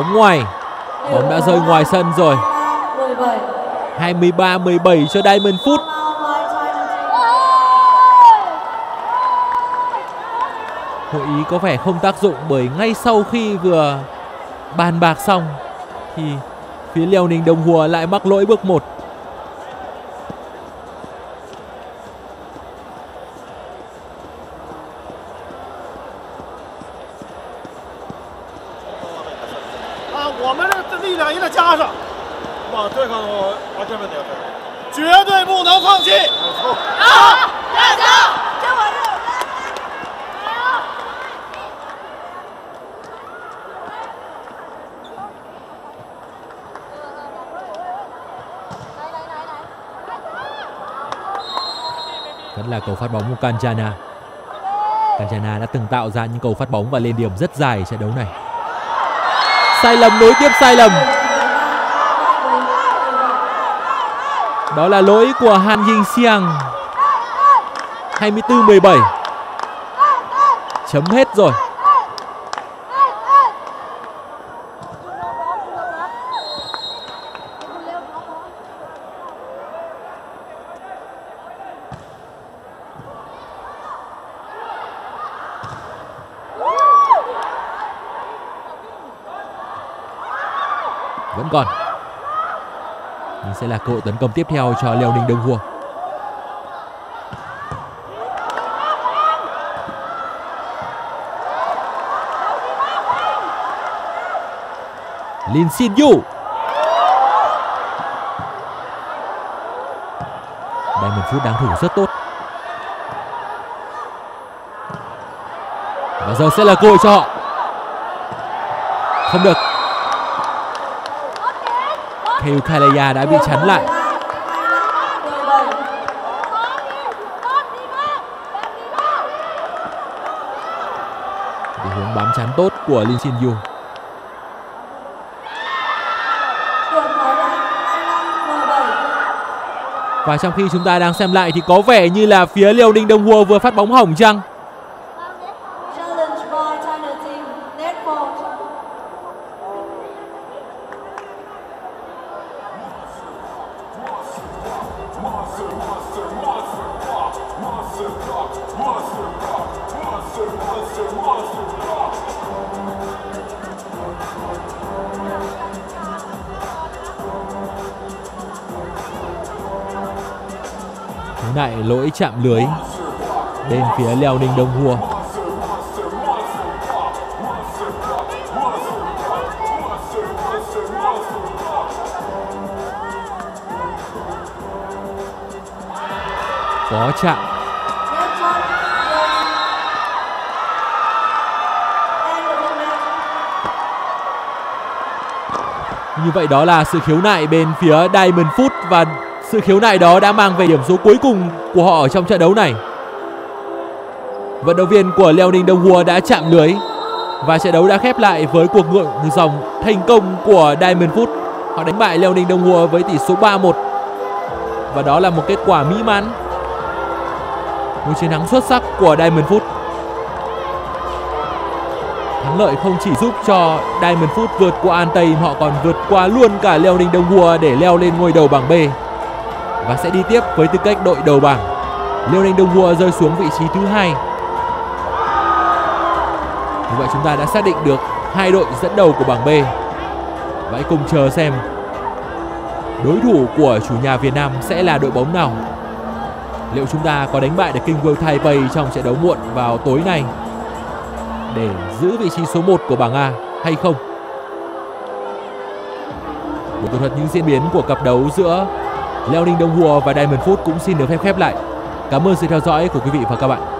！Bóng ngoài. Bóng đã rơi ngoài sân rồi. 17 23-17 cho Diamond Foot Hội ý có vẻ không tác dụng bởi ngay sau khi vừa bàn bạc xong thì phía Liêu Ninh Đồng Hùa lại mắc lỗi bước 1. Của Kanchana. Kanchana đã từng tạo ra những cầu phát bóng và lên điểm rất dài trận đấu này. Sai lầm nối tiếp sai lầm. Đó là lỗi của Han Ying Xiang. 24-17. Chấm hết rồi. Vẫn còn. Nhưng sẽ là cơ hội tấn công tiếp theo cho Liêu Ninh Đông Hua. Lin Xin Yu. Đây một phút đáng thủ rất tốt. Và giờ sẽ là cơ hội cho họ. Không được. Kêu Kalaya đã bị chắn lại. Để hướng bám chắn tốt của Lin Shin Yu. Và trong khi chúng ta đang xem lại thì có vẻ như là phía Liêu Ninh Đông Hua vừa phát bóng hỏng chăng? Chạm lưới. Bên phía leo Ninh Đông Hùa. Có chạm. Như vậy đó là sự khiếu nại bên phía Diamond Food và sự khiếu nại đó đã mang về điểm số cuối cùng của họ ở trong trận đấu này. Vận động viên của Liêu Ninh Đông Hùa đã chạm lưới và trận đấu đã khép lại với cuộc ngựa dòng thành công của Diamond Foot. Họ đánh bại Liêu Ninh Đông Hùa với tỷ số 3-1 và đó là một kết quả mỹ mãn. Một chiến thắng xuất sắc của Diamond Foot. Thắng lợi không chỉ giúp cho Diamond Foot vượt qua An Tây mà họ còn vượt qua luôn cả Liêu Ninh Đông Hùa để leo lên ngôi đầu bảng B và sẽ đi tiếp với tư cách đội đầu bảng. Liêu Ninh Đông Hùa rơi xuống vị trí thứ hai. Như vậy chúng ta đã xác định được hai đội dẫn đầu của bảng B. Và hãy cùng chờ xem đối thủ của chủ nhà Việt Nam sẽ là đội bóng nào. Liệu chúng ta có đánh bại được King World Taipei trong trận đấu muộn vào tối nay để giữ vị trí số 1 của bảng A hay không? Một tường thuật những diễn biến của cặp đấu giữa Leo Ninh Đông Hùa và Diamond Food cũng xin được phép khép lại. Cảm ơn sự theo dõi của quý vị và các bạn.